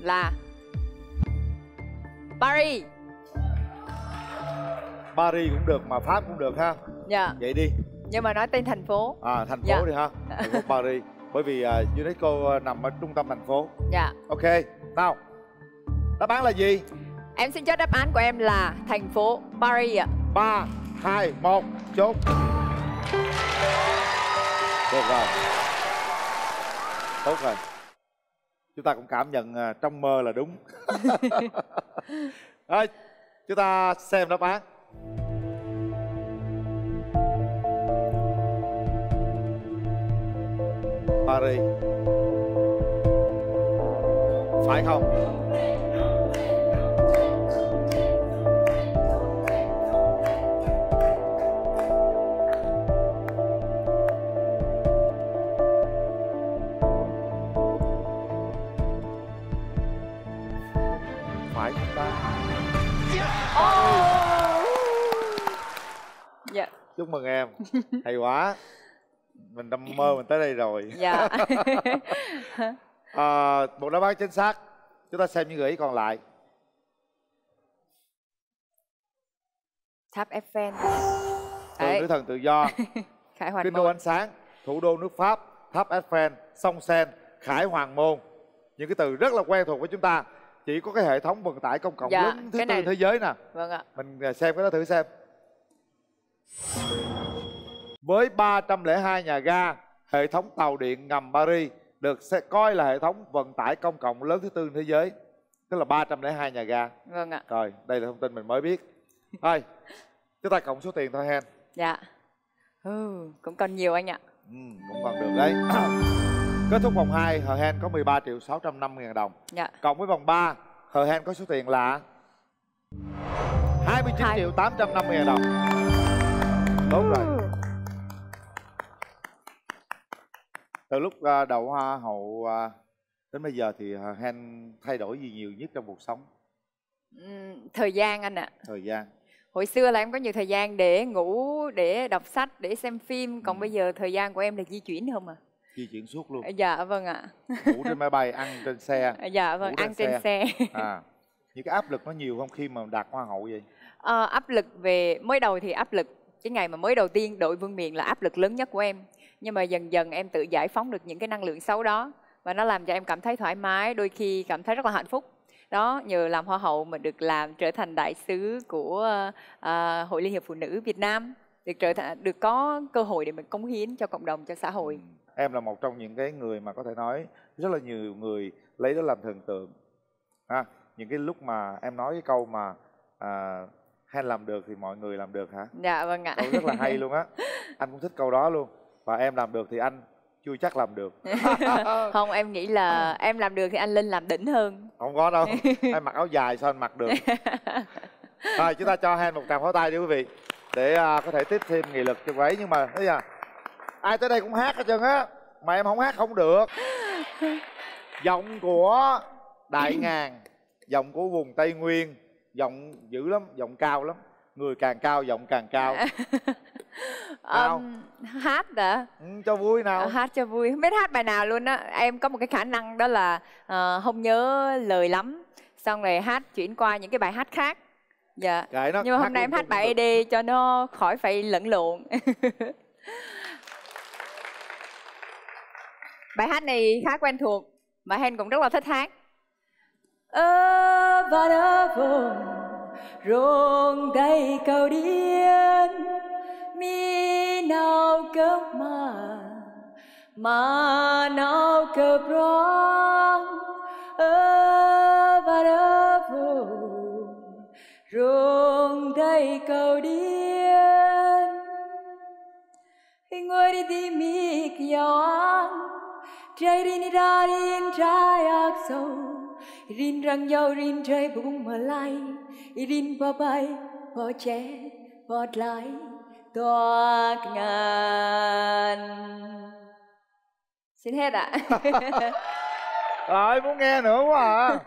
Speaker 5: là Paris.
Speaker 1: Paris cũng được mà Pháp cũng được ha.
Speaker 5: Dạ,
Speaker 1: Vậy đi.
Speaker 5: Nhưng mà nói tên thành phố.
Speaker 1: À, thành phố
Speaker 5: Dạ.
Speaker 1: đi ha. Thành phố Paris. Bởi vì à, UNESCO nằm ở trung tâm thành phố.
Speaker 5: Dạ,
Speaker 1: Ok, nào Đáp án là gì?
Speaker 5: em xin chốt đáp án của em là thành phố Paris ạ.
Speaker 1: 3, 2, 1, chốt Được rồi Tốt rồi Chúng ta cũng cảm nhận à, trong mơ là đúng Rồi, chúng ta xem đáp án Paris Phải không? Chúc mừng em. Hay quá. Mình đâm mơ mình tới đây rồi.
Speaker 5: Dạ.
Speaker 1: à, Một đáp án chính xác. Chúng ta xem những gợi ý còn lại.
Speaker 5: Tháp Eiffel.
Speaker 1: Từ nữ thần tự do.
Speaker 5: Khải hoàn
Speaker 1: kinh đô
Speaker 5: môn.
Speaker 1: ánh sáng thủ đô nước pháp tháp Eiffel sông Sen khải hoàng môn. Những cái từ rất là quen thuộc với chúng ta. Chỉ có cái hệ thống vận tải công cộng
Speaker 5: Dạ,
Speaker 1: lớn thứ tư
Speaker 5: này-
Speaker 1: thế giới nè.
Speaker 5: Vâng ạ.
Speaker 1: Mình à, xem cái đó thử xem với 302 nhà ga hệ thống tàu điện ngầm Paris được sẽ coi là hệ thống vận tải công cộng lớn thứ tư thế giới tức là 302 nhà ga.
Speaker 5: Vâng ạ.
Speaker 1: Rồi đây là thông tin mình mới biết. Thôi chúng ta cộng số tiền thôi hen.
Speaker 5: Dạ. Ừ, cũng còn nhiều anh ạ.
Speaker 1: Ừ, cũng còn được đấy. Kết thúc vòng 2 hờ hen có 13 triệu 650 ngàn đồng.
Speaker 5: Dạ.
Speaker 1: Cộng với vòng 3 hờ hen có số tiền là 29
Speaker 5: Hai-
Speaker 1: triệu 850 ngàn đồng tốt rồi. Từ lúc à, đầu hoa hậu à, đến bây giờ thì hờ hen thay đổi gì nhiều nhất trong cuộc sống?
Speaker 5: Ừm, thời gian anh ạ.
Speaker 1: Thời gian.
Speaker 5: Hồi xưa là em có nhiều thời gian để ngủ để đọc sách để xem phim. Còn
Speaker 1: Ừ.
Speaker 5: bây giờ thời gian của em là di chuyển không à
Speaker 1: di chuyển suốt luôn.
Speaker 5: Dạ vâng ạ.
Speaker 1: Ngủ trên máy bay ăn trên xe.
Speaker 5: Dạ vâng
Speaker 1: trên
Speaker 5: ăn trên
Speaker 1: xe.
Speaker 5: xe.
Speaker 1: À những cái áp lực nó nhiều không khi mà đạt hoa hậu vậy?
Speaker 5: Ờ, áp lực về mới đầu thì áp lực cái ngày mà mới đầu tiên đội vương miện là áp lực lớn nhất của em. Nhưng mà dần dần em tự giải phóng được những cái năng lượng xấu đó. Và nó làm cho em cảm thấy thoải mái đôi khi cảm thấy rất là hạnh phúc. Đó nhờ làm hoa hậu mà được làm trở thành đại sứ của uh, hội liên hiệp phụ nữ Việt Nam. Được trở thành được có cơ hội để mình cống hiến cho cộng đồng cho xã hội.
Speaker 1: Ừ, em là một trong những cái người mà có thể nói rất là nhiều người lấy đó làm thần tượng. Ha những cái lúc mà em nói cái câu mà à, hen làm được thì mọi người làm được hả?
Speaker 5: Dạ vâng ạ.
Speaker 1: Câu rất là hay luôn á. Anh cũng thích câu đó luôn. Và em làm được thì anh chưa chắc làm được.
Speaker 5: Không em nghĩ là em làm được thì anh Linh làm đỉnh hơn.
Speaker 1: Không có đâu. Em mặc áo dài sao anh mặc được? Rồi chúng ta cho hen một tràng pháo tay đi quý vị để à, có thể tiếp thêm nghị lực cho cô ấy nhưng mà bây giờ ai tới đây cũng hát hết trơn á mà em không hát không được. Giọng của đại ngàn giọng của vùng tây nguyên giọng dữ lắm giọng cao lắm. Người càng cao giọng càng cao. Nào.
Speaker 5: Ừm, hát đã.
Speaker 1: Ừ, cho vui nào.
Speaker 5: Ờ, hát cho vui. Không biết hát bài nào luôn á. Em có một cái khả năng đó là ờ, không nhớ lời lắm. Xong rồi hát chuyển qua những cái bài hát khác. Dạ.
Speaker 1: Kệ nó
Speaker 5: nhưng mà hôm nay em hát bài. ED cho nó khỏi phải lẫn lộn. Bài hát này khá quen thuộc mà Hen cũng rất là thích hát Ơ và đơ vùng ruộng đầy cầu điên. Mi nào cơ mà mà nào cơ rong, ơ và đơ vùng ruộng đầy cầu điên. Ngồi đi đi mi kiang trái rin ra rin trái ác sâu rin răng dâu rin trái bụng mà lai rin bỏ bay bỏ che bỏ lại toạc ngàn. Xin hết ạ.
Speaker 1: Rồi muốn nghe nữa quá à.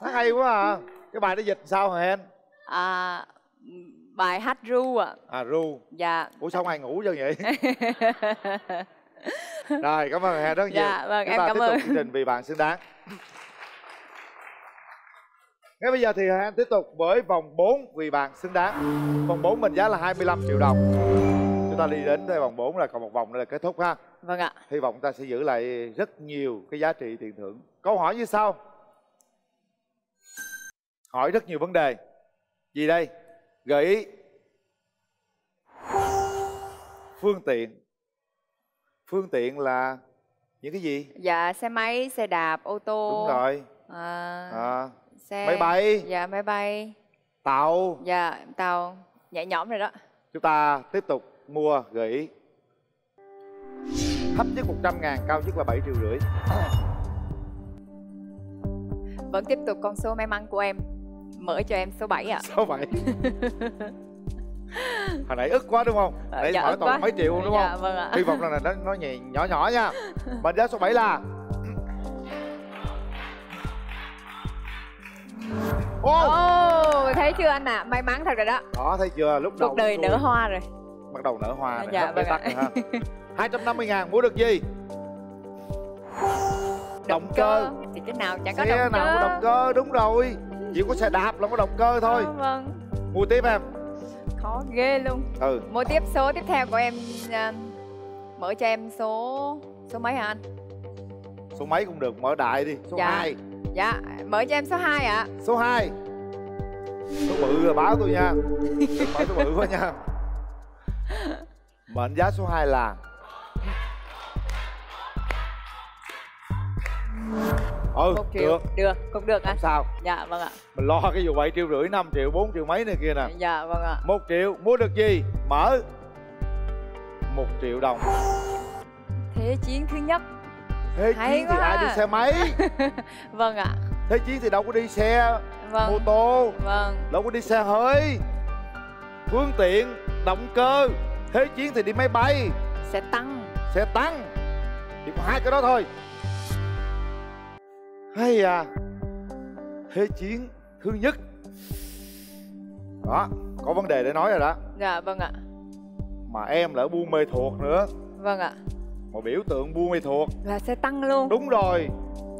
Speaker 1: Hát hay quá à. Cái bài đó dịch sao hả hen
Speaker 5: à, bài hát ru ạ.
Speaker 1: À ru.
Speaker 5: Dạ.
Speaker 1: Ủa sao ai ngủ cho vậy? Rồi cảm ơn hen rất nhiều.
Speaker 5: Dạ, vâng,
Speaker 1: Chúng
Speaker 5: em
Speaker 1: ta
Speaker 5: cảm
Speaker 1: tiếp tục
Speaker 5: ơn.
Speaker 1: chương trình vì bạn xứng đáng ngay bây giờ thì hen tiếp tục với vòng 4 vì bạn xứng đáng. Vòng 4 mình giá là 25 triệu đồng. Chúng ta đi đến đây vòng 4 là còn một vòng nữa là kết thúc ha.
Speaker 5: Vâng ạ.
Speaker 1: Hy vọng ta sẽ giữ lại rất nhiều cái giá trị tiền thưởng. Câu hỏi như sau. Hỏi rất nhiều vấn đề. Gì đây? Gợi ý. Phương tiện. Phương tiện là những cái gì?
Speaker 5: Dạ xe máy xe đạp ô tô.
Speaker 1: Đúng rồi.
Speaker 5: À,
Speaker 1: à,
Speaker 5: xe.
Speaker 1: Máy bay.
Speaker 5: Dạ máy bay.
Speaker 1: Tàu.
Speaker 5: Dạ tàu. Nhẹ nhõm rồi đó.
Speaker 1: Chúng ta tiếp tục mua gợi ý. Thấp nhất 100 ngàn cao nhất là 7 triệu rưỡi.
Speaker 5: Vẫn tiếp tục con số may mắn của em. Mở cho em số 7 ạ.
Speaker 1: Số 7 hồi nãy ức quá đúng không?
Speaker 5: Ờ,
Speaker 1: nãy
Speaker 5: dạ,
Speaker 1: hỏi toàn
Speaker 5: quá.
Speaker 1: mấy triệu đúng
Speaker 5: dạ
Speaker 1: không?
Speaker 5: vâng ạ.
Speaker 1: Hy vọng này nó nó nhẹ nhỏ nhỏ nha. Mệnh giá số 7 là ô
Speaker 5: Ồ, thấy chưa anh ạ? May mắn thật rồi đó.
Speaker 1: đó thấy chưa? Lúc đầu
Speaker 5: Cuộc đời
Speaker 1: xui,
Speaker 5: nở hoa rồi.
Speaker 1: bắt đầu nở hoa rồi
Speaker 5: Dạ, vâng
Speaker 1: tắc
Speaker 5: ạ.
Speaker 1: rồi ha. 250 ngàn mua được gì? Động cơ.
Speaker 5: thì cái nào chẳng có
Speaker 1: xe
Speaker 5: động cơ
Speaker 1: nào có động cơ đúng rồi. Chỉ có xe đạp là có động cơ thôi.
Speaker 5: Ờ, vâng.
Speaker 1: Mua tiếp em.
Speaker 5: Khó ghê luôn.
Speaker 1: Ừ.
Speaker 5: Mua tiếp số tiếp theo của em à, mở cho em số số mấy hả anh?
Speaker 1: Số mấy cũng được mở đại đi số
Speaker 5: Dạ.
Speaker 1: 2
Speaker 5: dạ mở cho em số 2 ạ.
Speaker 1: Số 2 số bự là báo tôi nha. Mở số bự quá nha. Mệnh giá số 2 là ừ
Speaker 5: một triệu
Speaker 1: được
Speaker 5: được cũng được anh
Speaker 1: sao.
Speaker 5: Dạ vâng ạ.
Speaker 1: Mình lo cái vụ 7 triệu rưỡi 5 triệu 4 triệu mấy này kia nè.
Speaker 5: Dạ vâng ạ.
Speaker 1: Một triệu mua được gì? Mở. Một triệu đồng.
Speaker 5: Thế chiến thứ nhất
Speaker 1: thế
Speaker 5: Hay
Speaker 1: chiến thì ai đi xe máy?
Speaker 5: Vâng ạ.
Speaker 1: Thế chiến thì đâu có đi xe mô
Speaker 5: vâng
Speaker 1: tô.
Speaker 5: Vâng.
Speaker 1: Đâu có đi xe hơi. Phương tiện động cơ. Thế chiến thì đi máy bay.
Speaker 5: Sẽ tăng.
Speaker 1: Xe tăng. Chỉ có hai cái đó thôi. Hay à. Thế chiến thứ nhất. Đó có vấn đề để nói rồi đó.
Speaker 5: Dạ vâng ạ.
Speaker 1: Mà em lỡ buôn mê thuộc nữa.
Speaker 5: Vâng ạ
Speaker 1: một biểu tượng buôn mê thuộc.
Speaker 5: Là sẽ tăng luôn.
Speaker 1: Đúng rồi.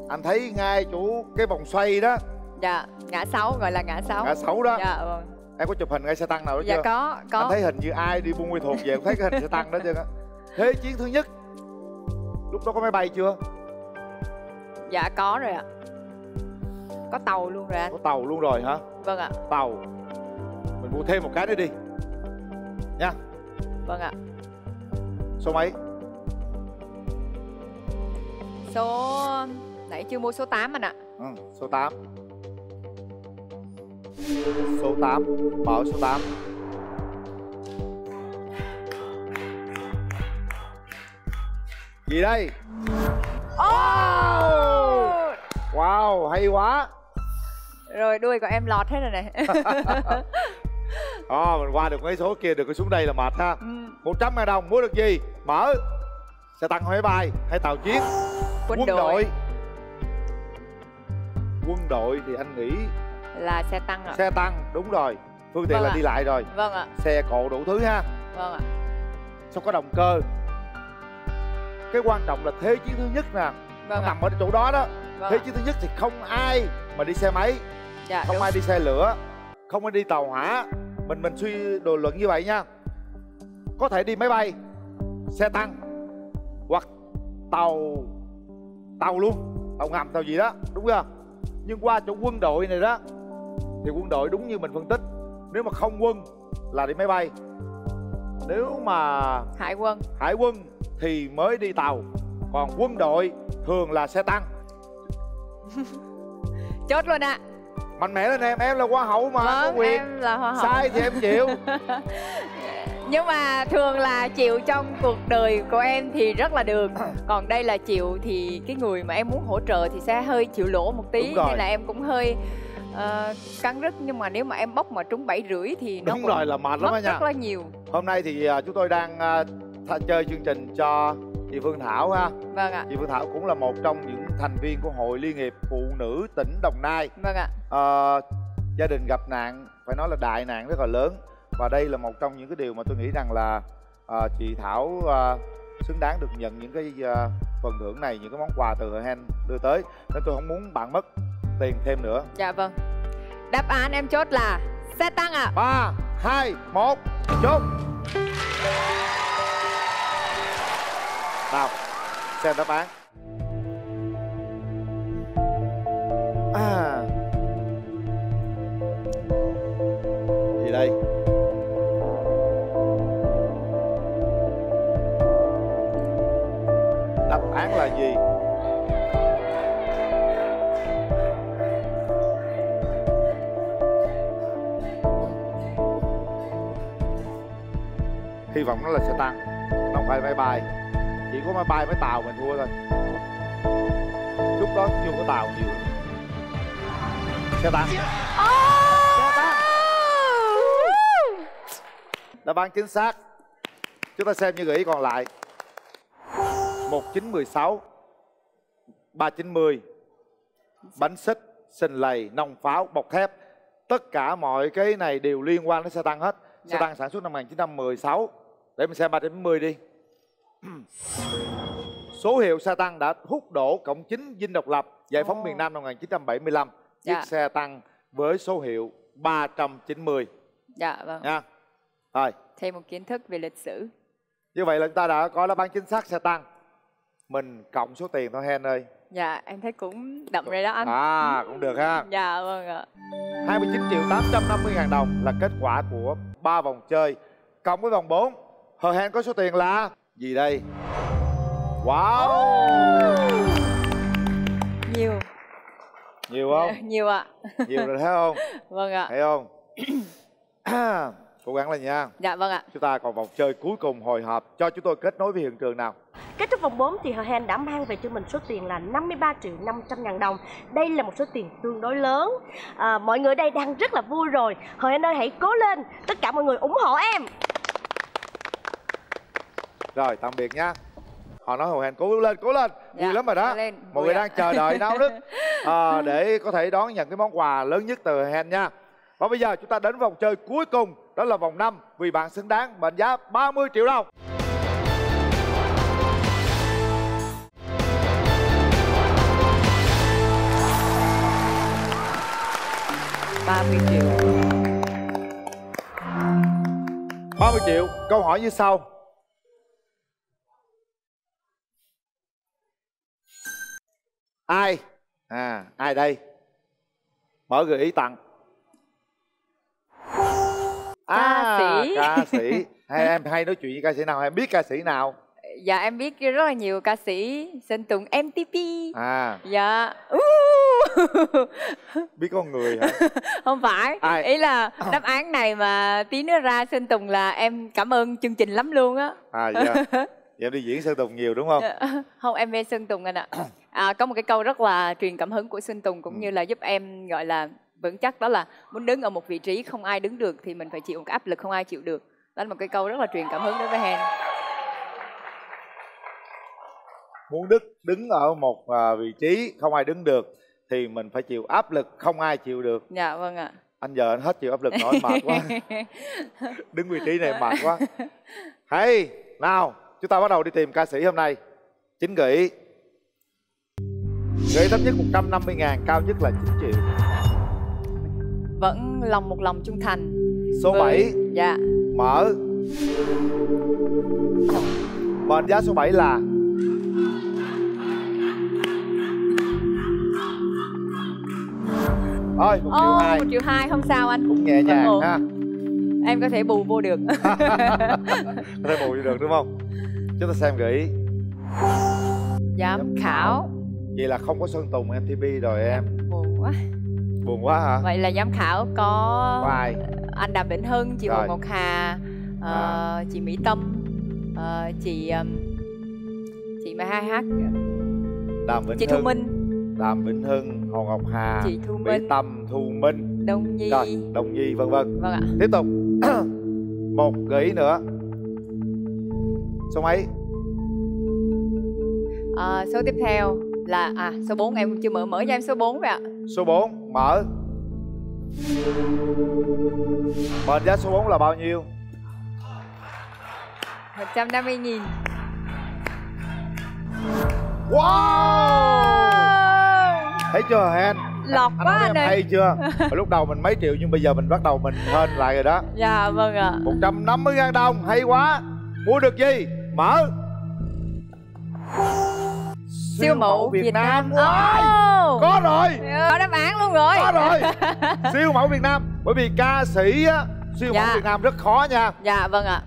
Speaker 1: Anh thấy ngay chỗ cái vòng xoay đó.
Speaker 5: Dạ ngã sáu gọi là ngã sáu.
Speaker 1: Ngã sáu đó.
Speaker 5: Dạ vâng.
Speaker 1: Em có chụp hình ngay xe tăng nào đó
Speaker 5: dạ
Speaker 1: chưa?
Speaker 5: có
Speaker 1: anh
Speaker 5: có
Speaker 1: thấy hình như ai đi buôn mê thuộc về cũng thấy cái hình xe tăng đó chưa? Thế chiến thứ nhất. Lúc đó có máy bay chưa?
Speaker 5: Dạ có rồi ạ. Có tàu luôn rồi anh.
Speaker 1: Có tàu luôn rồi hả?
Speaker 5: Vâng ạ.
Speaker 1: Tàu. Mình mua thêm một cái nữa đi. Nha.
Speaker 5: Vâng ạ.
Speaker 1: Số mấy
Speaker 5: số nãy chưa mua số 8 anh ạ.
Speaker 1: Ừ, số 8 số 8 mở số 8 gì đây?
Speaker 5: Oh!
Speaker 1: wow! Hay quá.
Speaker 5: Rồi đuôi của em lọt hết rồi này.
Speaker 1: Ờ, mình qua được mấy số kia được cái xuống đây là mệt ha.
Speaker 5: Ừ,
Speaker 1: 100 ngàn đồng mua được gì? Mở. Xe tăng máy bay hay tàu chiến
Speaker 5: quân, đội,
Speaker 1: quân đội thì anh nghĩ
Speaker 5: là xe tăng ạ.
Speaker 1: Xe tăng đúng rồi. Phương tiện
Speaker 5: Vâng
Speaker 1: là
Speaker 5: ạ.
Speaker 1: đi lại rồi.
Speaker 5: Vâng ạ.
Speaker 1: Xe cộ đủ thứ ha.
Speaker 5: Vâng ạ.
Speaker 1: Xong có động cơ? Cái quan trọng là thế chiến thứ nhất nè.
Speaker 5: Vâng
Speaker 1: nằm ở chỗ đó đó.
Speaker 5: Vâng
Speaker 1: thế chiến thứ nhất thì không ai mà đi xe máy.
Speaker 5: Dạ
Speaker 1: không
Speaker 5: đúng.
Speaker 1: ai đi xe lửa. Không ai đi tàu hỏa. Mình mình suy đồ luận như vậy nha. Có thể đi máy bay xe tăng hoặc tàu tàu luôn. Tàu ngầm tàu gì đó đúng không nhưng qua chỗ quân đội này đó thì quân đội đúng như mình phân tích. Nếu mà không quân là đi máy bay. Nếu mà
Speaker 5: hải quân.
Speaker 1: Hải quân thì mới đi tàu. Còn quân đội thường là xe tăng.
Speaker 5: Chốt luôn ạ.
Speaker 1: Mạnh mẽ lên em em là hoa hậu mà có
Speaker 5: vâng
Speaker 1: quyền.
Speaker 5: em là hoa hậu.
Speaker 1: Sai thì em chịu
Speaker 5: nhưng mà thường là chịu trong cuộc đời của em thì rất là được. Còn đây là chịu thì cái người mà em muốn hỗ trợ thì sẽ hơi chịu lỗ một tí nên là em cũng hơi ờ, cắn rứt. Nhưng mà nếu mà em bốc mà trúng bảy rưỡi thì nó
Speaker 1: đúng rồi là mệt lắm
Speaker 5: mất
Speaker 1: nha.
Speaker 5: rất là nhiều.
Speaker 1: Hôm nay thì à, chúng tôi đang à, tha- chơi chương trình cho chị Phương Thảo ha.
Speaker 5: Vâng ạ.
Speaker 1: Chị Phương Thảo cũng là một trong những thành viên của hội liên hiệp phụ nữ tỉnh Đồng Nai.
Speaker 5: Vâng ạ.
Speaker 1: Ờ, gia đình gặp nạn phải nói là đại nạn rất là lớn và đây là một trong những cái điều mà tôi nghĩ rằng là à, chị Thảo à, xứng đáng được nhận những cái à, phần thưởng này những cái món quà từ Hen đưa tới. Nên tôi không muốn bạn mất tiền thêm nữa.
Speaker 5: Dạ vâng. Đáp án em chốt là xe tăng ạ.
Speaker 1: Ba hai một chốt. Nào xem đáp án. À. Gì đây hy vọng nó là xe tăng. Nó không phải máy bay. Chỉ có máy bay với tàu mình thua thôi. Lúc đó chưa có tàu nhiều. Xe tăng. Xe tăng. Đáp án chính xác. Chúng ta xem như gợi ý còn lại. 1916 390 bánh xích sình lầy nòng pháo bọc thép. Tất cả mọi cái này đều liên quan đến xe tăng hết. Xe
Speaker 5: Dạ.
Speaker 1: tăng sản xuất năm 1916 để mình xem 390 đi. Số hiệu xe tăng đã hút đổ cổng chính dinh độc lập giải phóng
Speaker 5: Ồ.
Speaker 1: miền Nam năm 1975 chiếc
Speaker 5: Dạ.
Speaker 1: xe tăng với số hiệu 390
Speaker 5: dạ vâng.
Speaker 1: Nha. Rồi.
Speaker 5: Thêm một kiến thức về lịch sử.
Speaker 1: Như vậy là chúng ta đã có đáp án chính xác xe tăng. Mình cộng số tiền thôi Hen ơi.
Speaker 5: Dạ em thấy cũng đậm rồi đó anh.
Speaker 1: À cũng được ha.
Speaker 5: Dạ vâng ạ.
Speaker 1: 29 triệu 850 ngàn đồng là kết quả của ba vòng chơi. Cộng với vòng 4 Hờ Hen có số tiền là gì đây Wow
Speaker 5: nhiều
Speaker 1: Nhiều không?
Speaker 5: nhiều ạ
Speaker 1: Nhiều rồi thấy không?
Speaker 5: vâng ạ
Speaker 1: Thấy không? Cố gắng lên nha
Speaker 5: dạ vâng ạ
Speaker 1: Chúng ta còn vòng chơi cuối cùng hồi hộp Cho chúng tôi kết nối với hiện trường nào
Speaker 6: Kết thúc vòng 4 thì Hờ Hen đã mang về cho mình số tiền là 53 triệu 500 ngàn đồng. Đây là một số tiền tương đối lớn. À, mọi người ở đây đang rất là vui rồi. Hờ Hen ơi hãy cố lên. Tất cả mọi người ủng hộ em.
Speaker 1: Rồi tạm biệt nha Họ nói Hồ Hèn cố lên cố lên. Vui
Speaker 5: Dạ,
Speaker 1: lắm rồi đó.
Speaker 5: lên,
Speaker 1: Mọi
Speaker 5: vui
Speaker 1: người đang chờ đợi náo nức. À, Để có thể đón nhận cái món quà lớn nhất từ Hèn nha. Và bây giờ chúng ta đến vòng chơi cuối cùng. Đó là vòng 5 Vì bạn xứng đáng mệnh giá 30 triệu đồng.
Speaker 5: 30 triệu.
Speaker 1: 30 triệu. Câu hỏi như sau Ai? À. Ai đây? Mở gợi ý tặng.
Speaker 5: Ca sĩ.
Speaker 1: Ca sĩ. Hay em hay nói chuyện với ca sĩ nào? Em biết ca sĩ nào?
Speaker 5: Dạ em biết rất là nhiều ca sĩ. Sơn Tùng MTP
Speaker 1: À.
Speaker 5: Dạ. Uh.
Speaker 1: biết con người hả?
Speaker 5: Không phải.
Speaker 1: Ai?
Speaker 5: ý là đáp án này mà tí nữa ra Sơn Tùng là em cảm ơn chương trình lắm luôn á.
Speaker 1: À dạ em đi diễn Sơn Tùng nhiều đúng không?
Speaker 5: Không em mê Sơn Tùng anh ạ. À, có một cái câu rất là truyền cảm hứng của Sơn Tùng cũng
Speaker 1: Ừ.
Speaker 5: như là giúp em gọi là vững chắc đó là muốn đứng ở một vị trí không ai đứng được thì mình phải chịu một cái áp lực không ai chịu được. Đó là một cái câu rất là truyền cảm hứng đối với Hen.
Speaker 1: Muốn Đức đứng ở một à, vị trí không ai đứng được Thì mình phải chịu áp lực không ai chịu được.
Speaker 5: Dạ vâng ạ.
Speaker 1: Anh giờ anh hết chịu áp lực nổi mệt quá. Đứng vị trí này mệt quá. Hay Nào chúng ta bắt đầu đi tìm ca sĩ hôm nay. Chính Gợi ý thấp nhất 150 ngàn Cao nhất là 9 triệu.
Speaker 5: Vẫn lòng một lòng trung thành.
Speaker 1: Số
Speaker 5: với-
Speaker 1: 7
Speaker 5: dạ.
Speaker 1: Mở. Mệnh giá số 7 là? Thôi một triệu
Speaker 5: Ô,
Speaker 1: hai.
Speaker 5: một triệu hai không sao anh.
Speaker 1: Cũng nhẹ nhàng ha
Speaker 5: em có thể bù vô được.
Speaker 1: Có thể bù vô được đúng không? Chúng ta xem gợi ý.
Speaker 5: Giám khảo.
Speaker 1: Vậy là không có Sơn Tùng MTV rồi em.
Speaker 5: Buồn quá.
Speaker 1: Buồn quá hả?
Speaker 5: Vậy là giám khảo có
Speaker 1: ai
Speaker 5: anh Đàm Vĩnh Hưng chị. Hồ Ngọc Hà ờ, chị Mỹ Tâm ờ, chị ừm, chị mà hay hát
Speaker 1: Đàm Vĩnh
Speaker 5: chị Thu
Speaker 1: Hưng.
Speaker 5: Minh.
Speaker 1: Đàm Vĩnh Hưng Hồ Ngọc Hà
Speaker 5: chị Thu
Speaker 1: Mỹ
Speaker 5: Minh.
Speaker 1: Tâm Thu Minh
Speaker 5: Đông Nhi.
Speaker 1: Rồi Đông Nhi vân vân.
Speaker 5: Vâng ạ.
Speaker 1: Tiếp tục. Một gợi ý nữa. Số mấy?
Speaker 5: Ờ, số tiếp theo là à số 4 em chưa mở mở cho em số 4 vậy ạ.
Speaker 1: Số 4 mở. Mệnh giá số 4 là bao nhiêu?
Speaker 5: 150 nghìn.
Speaker 1: Wow! Thấy chưa Hen
Speaker 5: lọt
Speaker 1: Anh
Speaker 5: quá anh
Speaker 1: em
Speaker 5: ơi.
Speaker 1: hay chưa lúc đầu mình mấy triệu nhưng bây giờ mình bắt đầu mình hên lại rồi đó.
Speaker 5: Dạ vâng ạ.
Speaker 1: 150 ngàn đồng hay quá. Mua được gì? Mở.
Speaker 5: Siêu mẫu
Speaker 1: Việt, Nam,
Speaker 5: Ồ,
Speaker 1: Wow. Có rồi.
Speaker 5: Có đáp án luôn rồi.
Speaker 1: Có rồi. Siêu mẫu Việt Nam. Bởi vì ca sĩ á Siêu
Speaker 5: Dạ.
Speaker 1: mẫu Việt Nam rất khó nha.
Speaker 5: Dạ vâng ạ.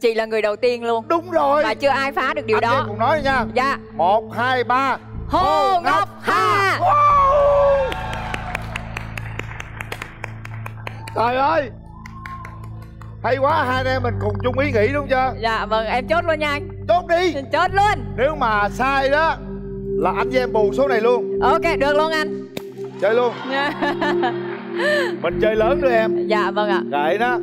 Speaker 5: Chị là người đầu tiên luôn.
Speaker 1: Đúng rồi.
Speaker 5: Mà chưa ai phá được điều
Speaker 1: Anh
Speaker 5: đó.
Speaker 1: Em cùng nói nha.
Speaker 5: Dạ.
Speaker 1: Một hai ba.
Speaker 5: Hồ Ngọc Hà.
Speaker 1: Wow. Trời ơi! Hay quá hai anh em mình cùng chung ý nghĩ đúng chưa?
Speaker 5: Dạ vâng em chốt luôn nha anh.
Speaker 1: Chốt đi!
Speaker 5: Chốt luôn.
Speaker 1: Nếu mà sai đó Là anh với em bù số này luôn.
Speaker 5: Ok được luôn anh.
Speaker 1: Chơi luôn. Mình chơi lớn đưa em.
Speaker 5: Dạ vâng ạ.
Speaker 1: Gậy đó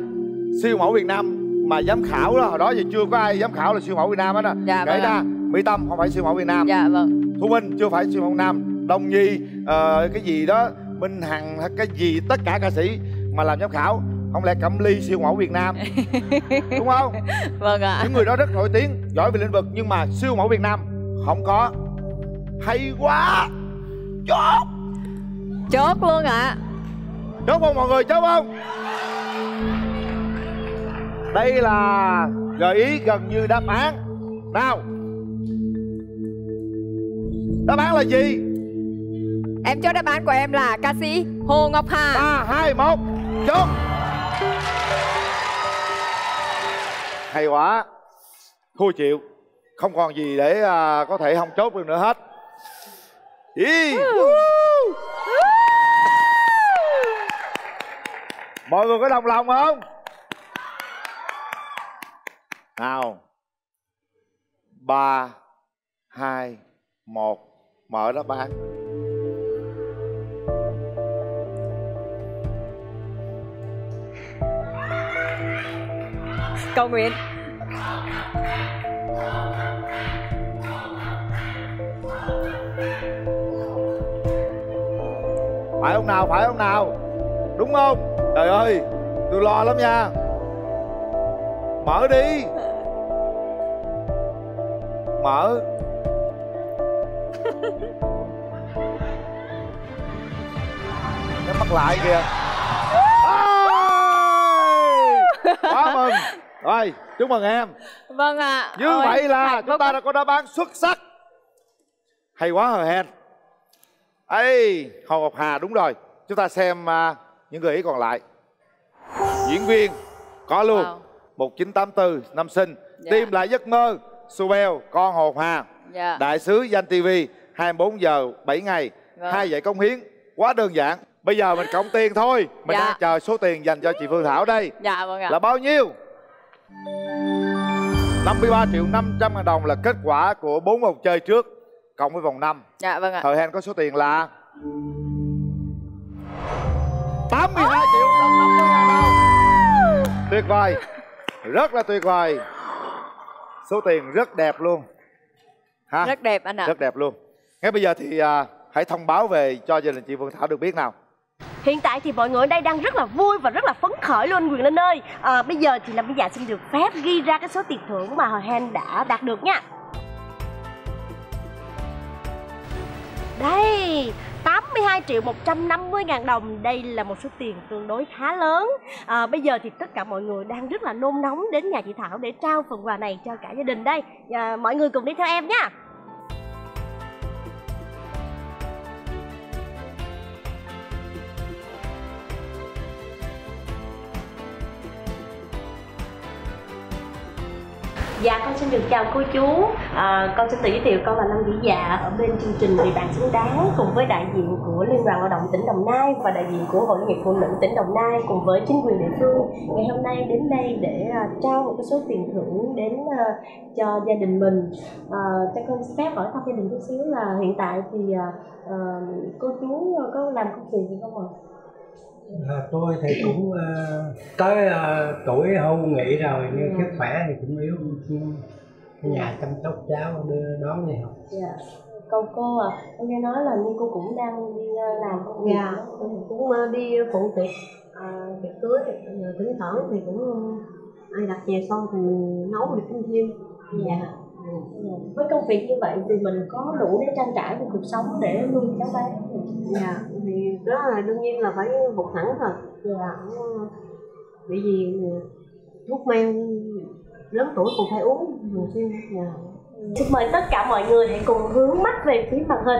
Speaker 1: Siêu mẫu Việt Nam Mà giám khảo đó Hồi đó giờ chưa có ai giám khảo là siêu mẫu Việt Nam hết á.
Speaker 5: Dạ,
Speaker 1: Gậy
Speaker 5: vâng ạ.
Speaker 1: ra Mỹ Tâm không phải siêu mẫu Việt Nam.
Speaker 5: Dạ vâng.
Speaker 1: Thu Minh chưa phải siêu mẫu Việt Nam. Đông Nhi ờ, Cái gì đó Minh Hằng cái gì Tất cả ca sĩ Mà làm giám khảo Không lẽ Cẩm Ly siêu mẫu Việt Nam? Đúng không?
Speaker 5: Vâng ạ.
Speaker 1: Những người đó rất nổi tiếng Giỏi về lĩnh vực Nhưng mà siêu mẫu Việt Nam không có. Hay quá! Chốt!
Speaker 5: Chốt luôn ạ. À.
Speaker 1: chốt không mọi người chốt không? Đây là gợi ý gần như đáp án. Nào. Đáp án là gì?
Speaker 5: Em cho đáp án của em là ca sĩ hồ ngọc hà.
Speaker 1: ba hai một chốt. Hay quá. Thua chịu. Không còn gì để à, có thể không chốt được nữa hết. Ý. mọi người có đồng lòng không? Nào. Ba hai một. Mở đáp án
Speaker 5: cầu nguyện.
Speaker 1: Phải không nào, phải không nào? Đúng không? Trời ơi, tôi lo lắm nha. Mở đi. Mở. Nhắm mắt lại kìa. Quá mừng rồi chúc mừng em.
Speaker 5: Vâng ạ. À.
Speaker 1: như Ôi, vậy là chúng ta đã có đáp án xuất sắc. Hay quá hờ hen. Ấy hồ ngọc hà đúng rồi. Chúng ta xem uh, những gợi ý còn lại. Diễn viên có luôn. Wow. 1984 năm sinh dạ. tìm lại giấc mơ. Subel con hồ hà. Dạ. đại sứ danh tv 24 giờ 7 ngày. Vâng. hai giải công hiến. Quá đơn giản. Bây giờ mình cộng tiền thôi. Mình dạ. đang chờ số tiền dành cho chị phương thảo đây.
Speaker 5: Dạ vâng ạ.
Speaker 1: Là bao nhiêu 53 triệu 500 ngàn đồng là kết quả của bốn vòng chơi trước cộng với vòng 5
Speaker 5: Dạ vâng ạ.
Speaker 1: Thời Hen có số tiền là 82 triệu 150 ngàn đồng. Tuyệt vời. Rất là tuyệt vời. Số tiền rất đẹp luôn.
Speaker 5: Ha? Rất đẹp anh ạ.
Speaker 1: Rất đẹp luôn. Ngay bây giờ thì à, hãy thông báo về cho gia đình chị Phương Thảo được biết nào
Speaker 6: Hiện tại thì mọi người ở đây đang rất là vui và rất là phấn khởi luôn Quyền Linh ơi. À, Bây giờ thì Lâm Vĩ Dạ xin được phép ghi ra cái số tiền thưởng mà Hờ Hen đã đạt được nha. Đây 82 triệu 150 ngàn đồng. Đây là một số tiền tương đối khá lớn. À, Bây giờ thì tất cả mọi người đang rất là nôn nóng đến nhà chị Thảo Để trao phần quà này cho cả gia đình đây. À, Mọi người cùng đi theo em nha. Dạ con xin được chào cô chú. À, Con xin tự giới thiệu con là Lâm Vĩ Dạ Ở bên chương trình Vì bạn xứng đáng Cùng với đại diện của Liên đoàn Lao động tỉnh Đồng Nai Và đại diện của Hội Liên hiệp Phụ nữ tỉnh Đồng Nai Cùng với chính quyền địa phương. Ngày hôm nay đến đây để uh, trao một cái số tiền thưởng đến uh, cho gia đình mình. Uh, Cho con phép hỏi thăm gia đình chút xíu là hiện tại thì uh, cô chú có làm công việc gì không ạ?
Speaker 7: À, tôi thì cũng uh, tới uh, tuổi hưu nghỉ rồi nhưng sức khỏe thì cũng yếu. Nhà chăm sóc cháu đưa đón đi học.
Speaker 6: Dạ. Cô cô à con nghe nói là như cô cũng đang đi làm công việc.
Speaker 8: Dạ. Cũng uh, đi phụ tiệc à, tiệc cưới thỉnh thoảng thì cũng ai đặt chè xong thì mình nấu được thêm thêm.
Speaker 6: Dạ. Với công việc như vậy thì mình có đủ để trang trải cuộc sống để nuôi cháu bé
Speaker 8: dạ thì đó là đương nhiên là phải hụt thẳng rồi dạ bởi vì ờ, thuốc men lớn tuổi cũng phải uống, thường xuyên dạ.
Speaker 6: xin mời tất cả mọi người hãy cùng hướng mắt về phía màn hình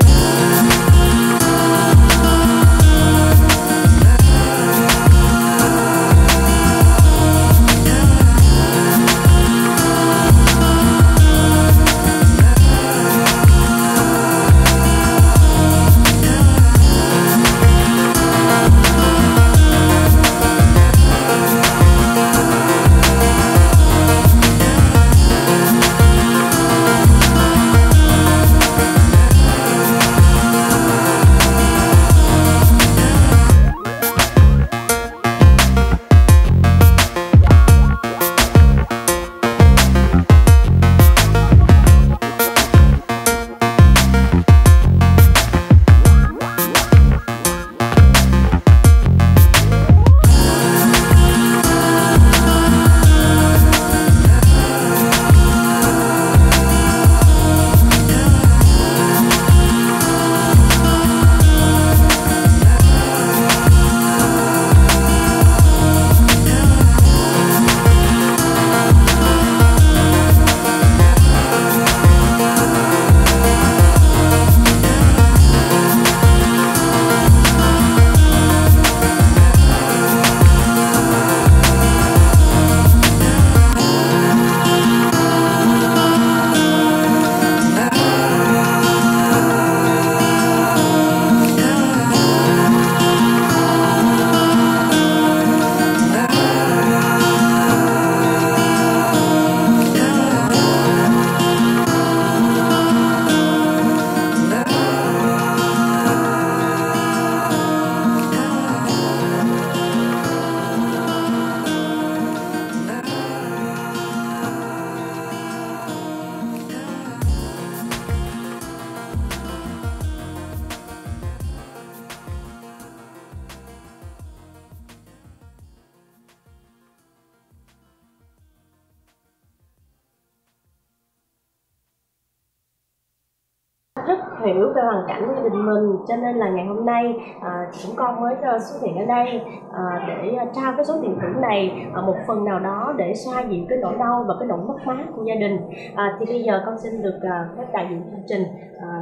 Speaker 6: cho nên là ngày hôm nay à, chúng con mới à, xuất hiện ở đây à, để à, trao cái số tiền thưởng này à, một phần nào đó để xoa dịu cái nỗi đau và cái nỗi mất mát của gia đình. À, thì bây giờ con xin được uh, phép đại diện chương trình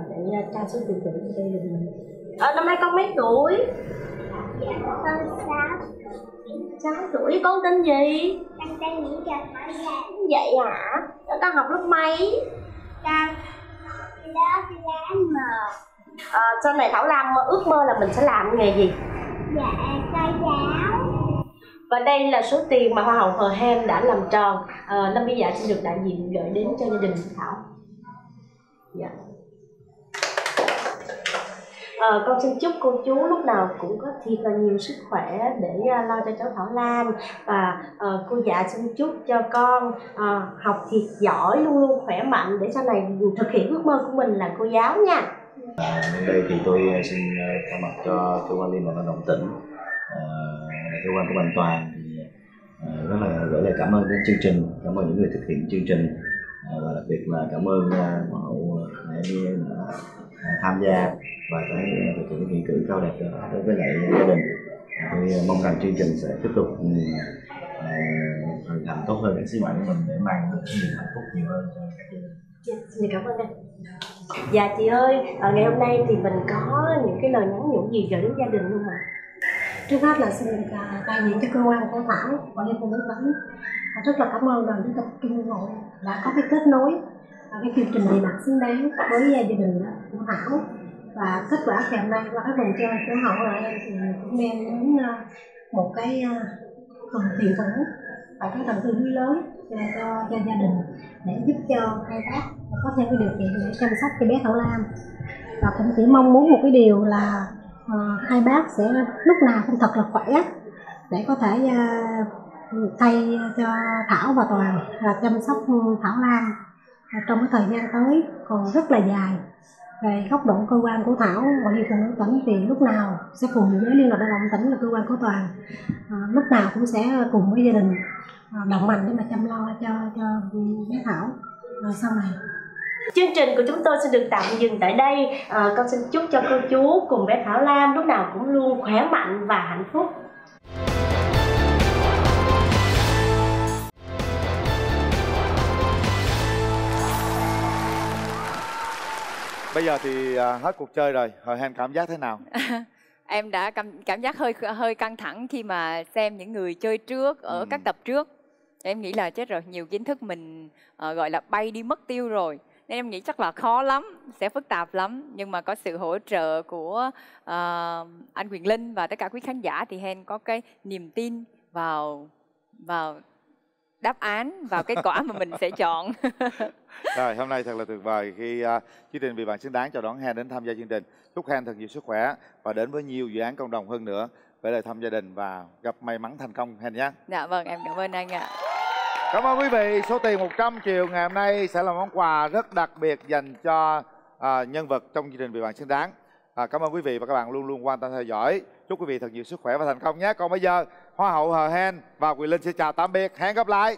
Speaker 6: để trao số tiền thưởng cho gia đình mình. À, năm nay con mấy tuổi?
Speaker 9: Con sáu
Speaker 6: sáu tuổi. Con tên gì?
Speaker 9: Con tên Nguyễn Trần Thảo Giang
Speaker 6: vậy hả? Con học lớp mấy?
Speaker 9: Con lớp lá M
Speaker 6: à, sau này Thảo Lam mơ ước mơ là mình sẽ làm nghề gì?
Speaker 9: Dạ cô giáo.
Speaker 6: Và đây là số tiền mà hoa hậu hờ hen đã làm tròn. À, Lâm Vy Dạ xin được đại diện gửi đến cho gia đình Thảo. Dạ. À, con xin chúc cô chú lúc nào cũng có thiệt là nhiều sức khỏe để uh, lo cho cháu Thảo Lam và uh, cô dạ xin chúc cho con uh, học thiệt giỏi luôn luôn khỏe mạnh để sau này thực hiện ước mơ của mình là cô giáo nha.
Speaker 10: À, đến đây thì tôi ờ, xin ờ, thay mặt cho cơ quan liên đoàn lao động tỉnh à, cơ quan của an toàn thì à, rất là gửi lời cảm ơn đến chương trình cảm ơn những người thực hiện chương trình à, và đặc biệt là cảm ơn hoa hậu đã à, tham gia và cái thực hiện cái nghĩa cử cao đẹp đối với lại gia đình tôi mong rằng chương trình sẽ tiếp tục ừ, làm tốt hơn cái sứ mệnh của mình để mang được niềm hạnh phúc nhiều hơn cho các gia đình.
Speaker 6: Dạ, xin cảm ơn anh. Dạ chị ơi, à, ngày hôm nay thì mình có những cái lời nhắn nhủ gì gửi đến gia đình không ạ?
Speaker 11: Trước hết là xin được à, đại diện cho cơ quan của Thảo và Liên Phụ Nữ tỉnh rất là cảm ơn đoàn chủ tịch Kim Hội đã có cái kết nối à, cái chương trình về mặt xứng đáng với gia đình của Thảo và kết quả ngày hôm nay qua các vòng chơi của hậu là em thì cũng đem đến một cái phần tiền thưởng và cái đầu tư lớn cho, cho, cho gia đình để giúp cho hai bác có thêm cái điều kiện để chăm sóc cho bé Thảo Lam. Và cũng chỉ mong muốn một cái điều là uh, hai bác sẽ lúc nào cũng thật là khỏe để có thể uh, thay cho Thảo và Toàn là chăm sóc Thảo Lam ờ, trong cái thời gian tới. Còn rất là dài. Về góc độ cơ quan của Thảo và liên phụ nữ tỉnh thì lúc nào sẽ cùng với Liên đoàn lao động tỉnh là cơ quan của Toàn. À, lúc nào cũng sẽ cùng với gia đình à, đồng hành để mà chăm lo cho cho bé Thảo à, sau này.
Speaker 6: Chương trình của chúng tôi sẽ được tạm dừng tại đây. À, con xin chúc cho cô chú cùng bé Thảo Lam lúc nào cũng luôn khỏe mạnh và hạnh phúc.
Speaker 1: Bây giờ thì à, hết cuộc chơi rồi, hồi Hen cảm giác thế nào?
Speaker 5: em đã cảm cảm giác hơi hơi căng thẳng khi mà xem những người chơi trước ở ừ. các tập trước. Em nghĩ là chết rồi, nhiều kiến thức mình uh, gọi là bay đi mất tiêu rồi. Nên em nghĩ chắc là khó lắm, sẽ phức tạp lắm. Nhưng mà có sự hỗ trợ của uh, anh Quyền Linh và tất cả quý khán giả thì Hen có cái niềm tin vào vào đáp án vào kết quả mà mình sẽ chọn.
Speaker 1: Rồi hôm nay thật là tuyệt vời khi uh, chương trình vì bạn xứng đáng chào đón Hen đến tham gia chương trình. Chúc Hen thật nhiều sức khỏe và đến với nhiều dự án cộng đồng hơn nữa. Về lời thăm gia đình và gặp may mắn thành công Hen nhé.
Speaker 5: Dạ vâng em cảm ơn anh ạ
Speaker 1: Cảm ơn quý vị. Số tiền 100 triệu ngày hôm nay sẽ là món quà rất đặc biệt dành cho à, nhân vật trong chương trình Vì bạn xứng đáng. À, cảm ơn quý vị và các bạn luôn luôn quan tâm theo dõi. Chúc quý vị thật nhiều sức khỏe và thành công nhé. Còn bây giờ, Hoa hậu Hờ Hen và Quỳ Linh sẽ chào tạm biệt. Hẹn gặp lại.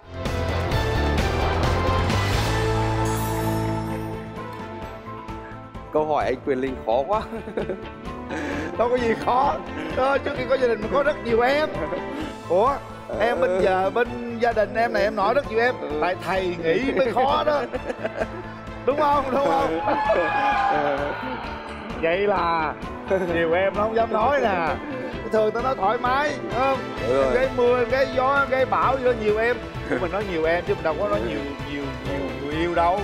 Speaker 12: Câu hỏi anh Quyền Linh khó quá.
Speaker 1: Đâu có gì khó. Đó, trước khi có gia đình mình có rất nhiều em. Ủa, em bây giờ bên gia đình em này em nói rất nhiều em. Tại thầy nghĩ mới khó đó. Đúng không? Đúng không? Vậy là nhiều em nó không dám nói nè. Thường tao nói thoải mái không? Gây mưa gây gió gây bão vô nhiều em. Mình nói nhiều em chứ mình đâu có nói nhiều nhiều nhiều người yêu đâu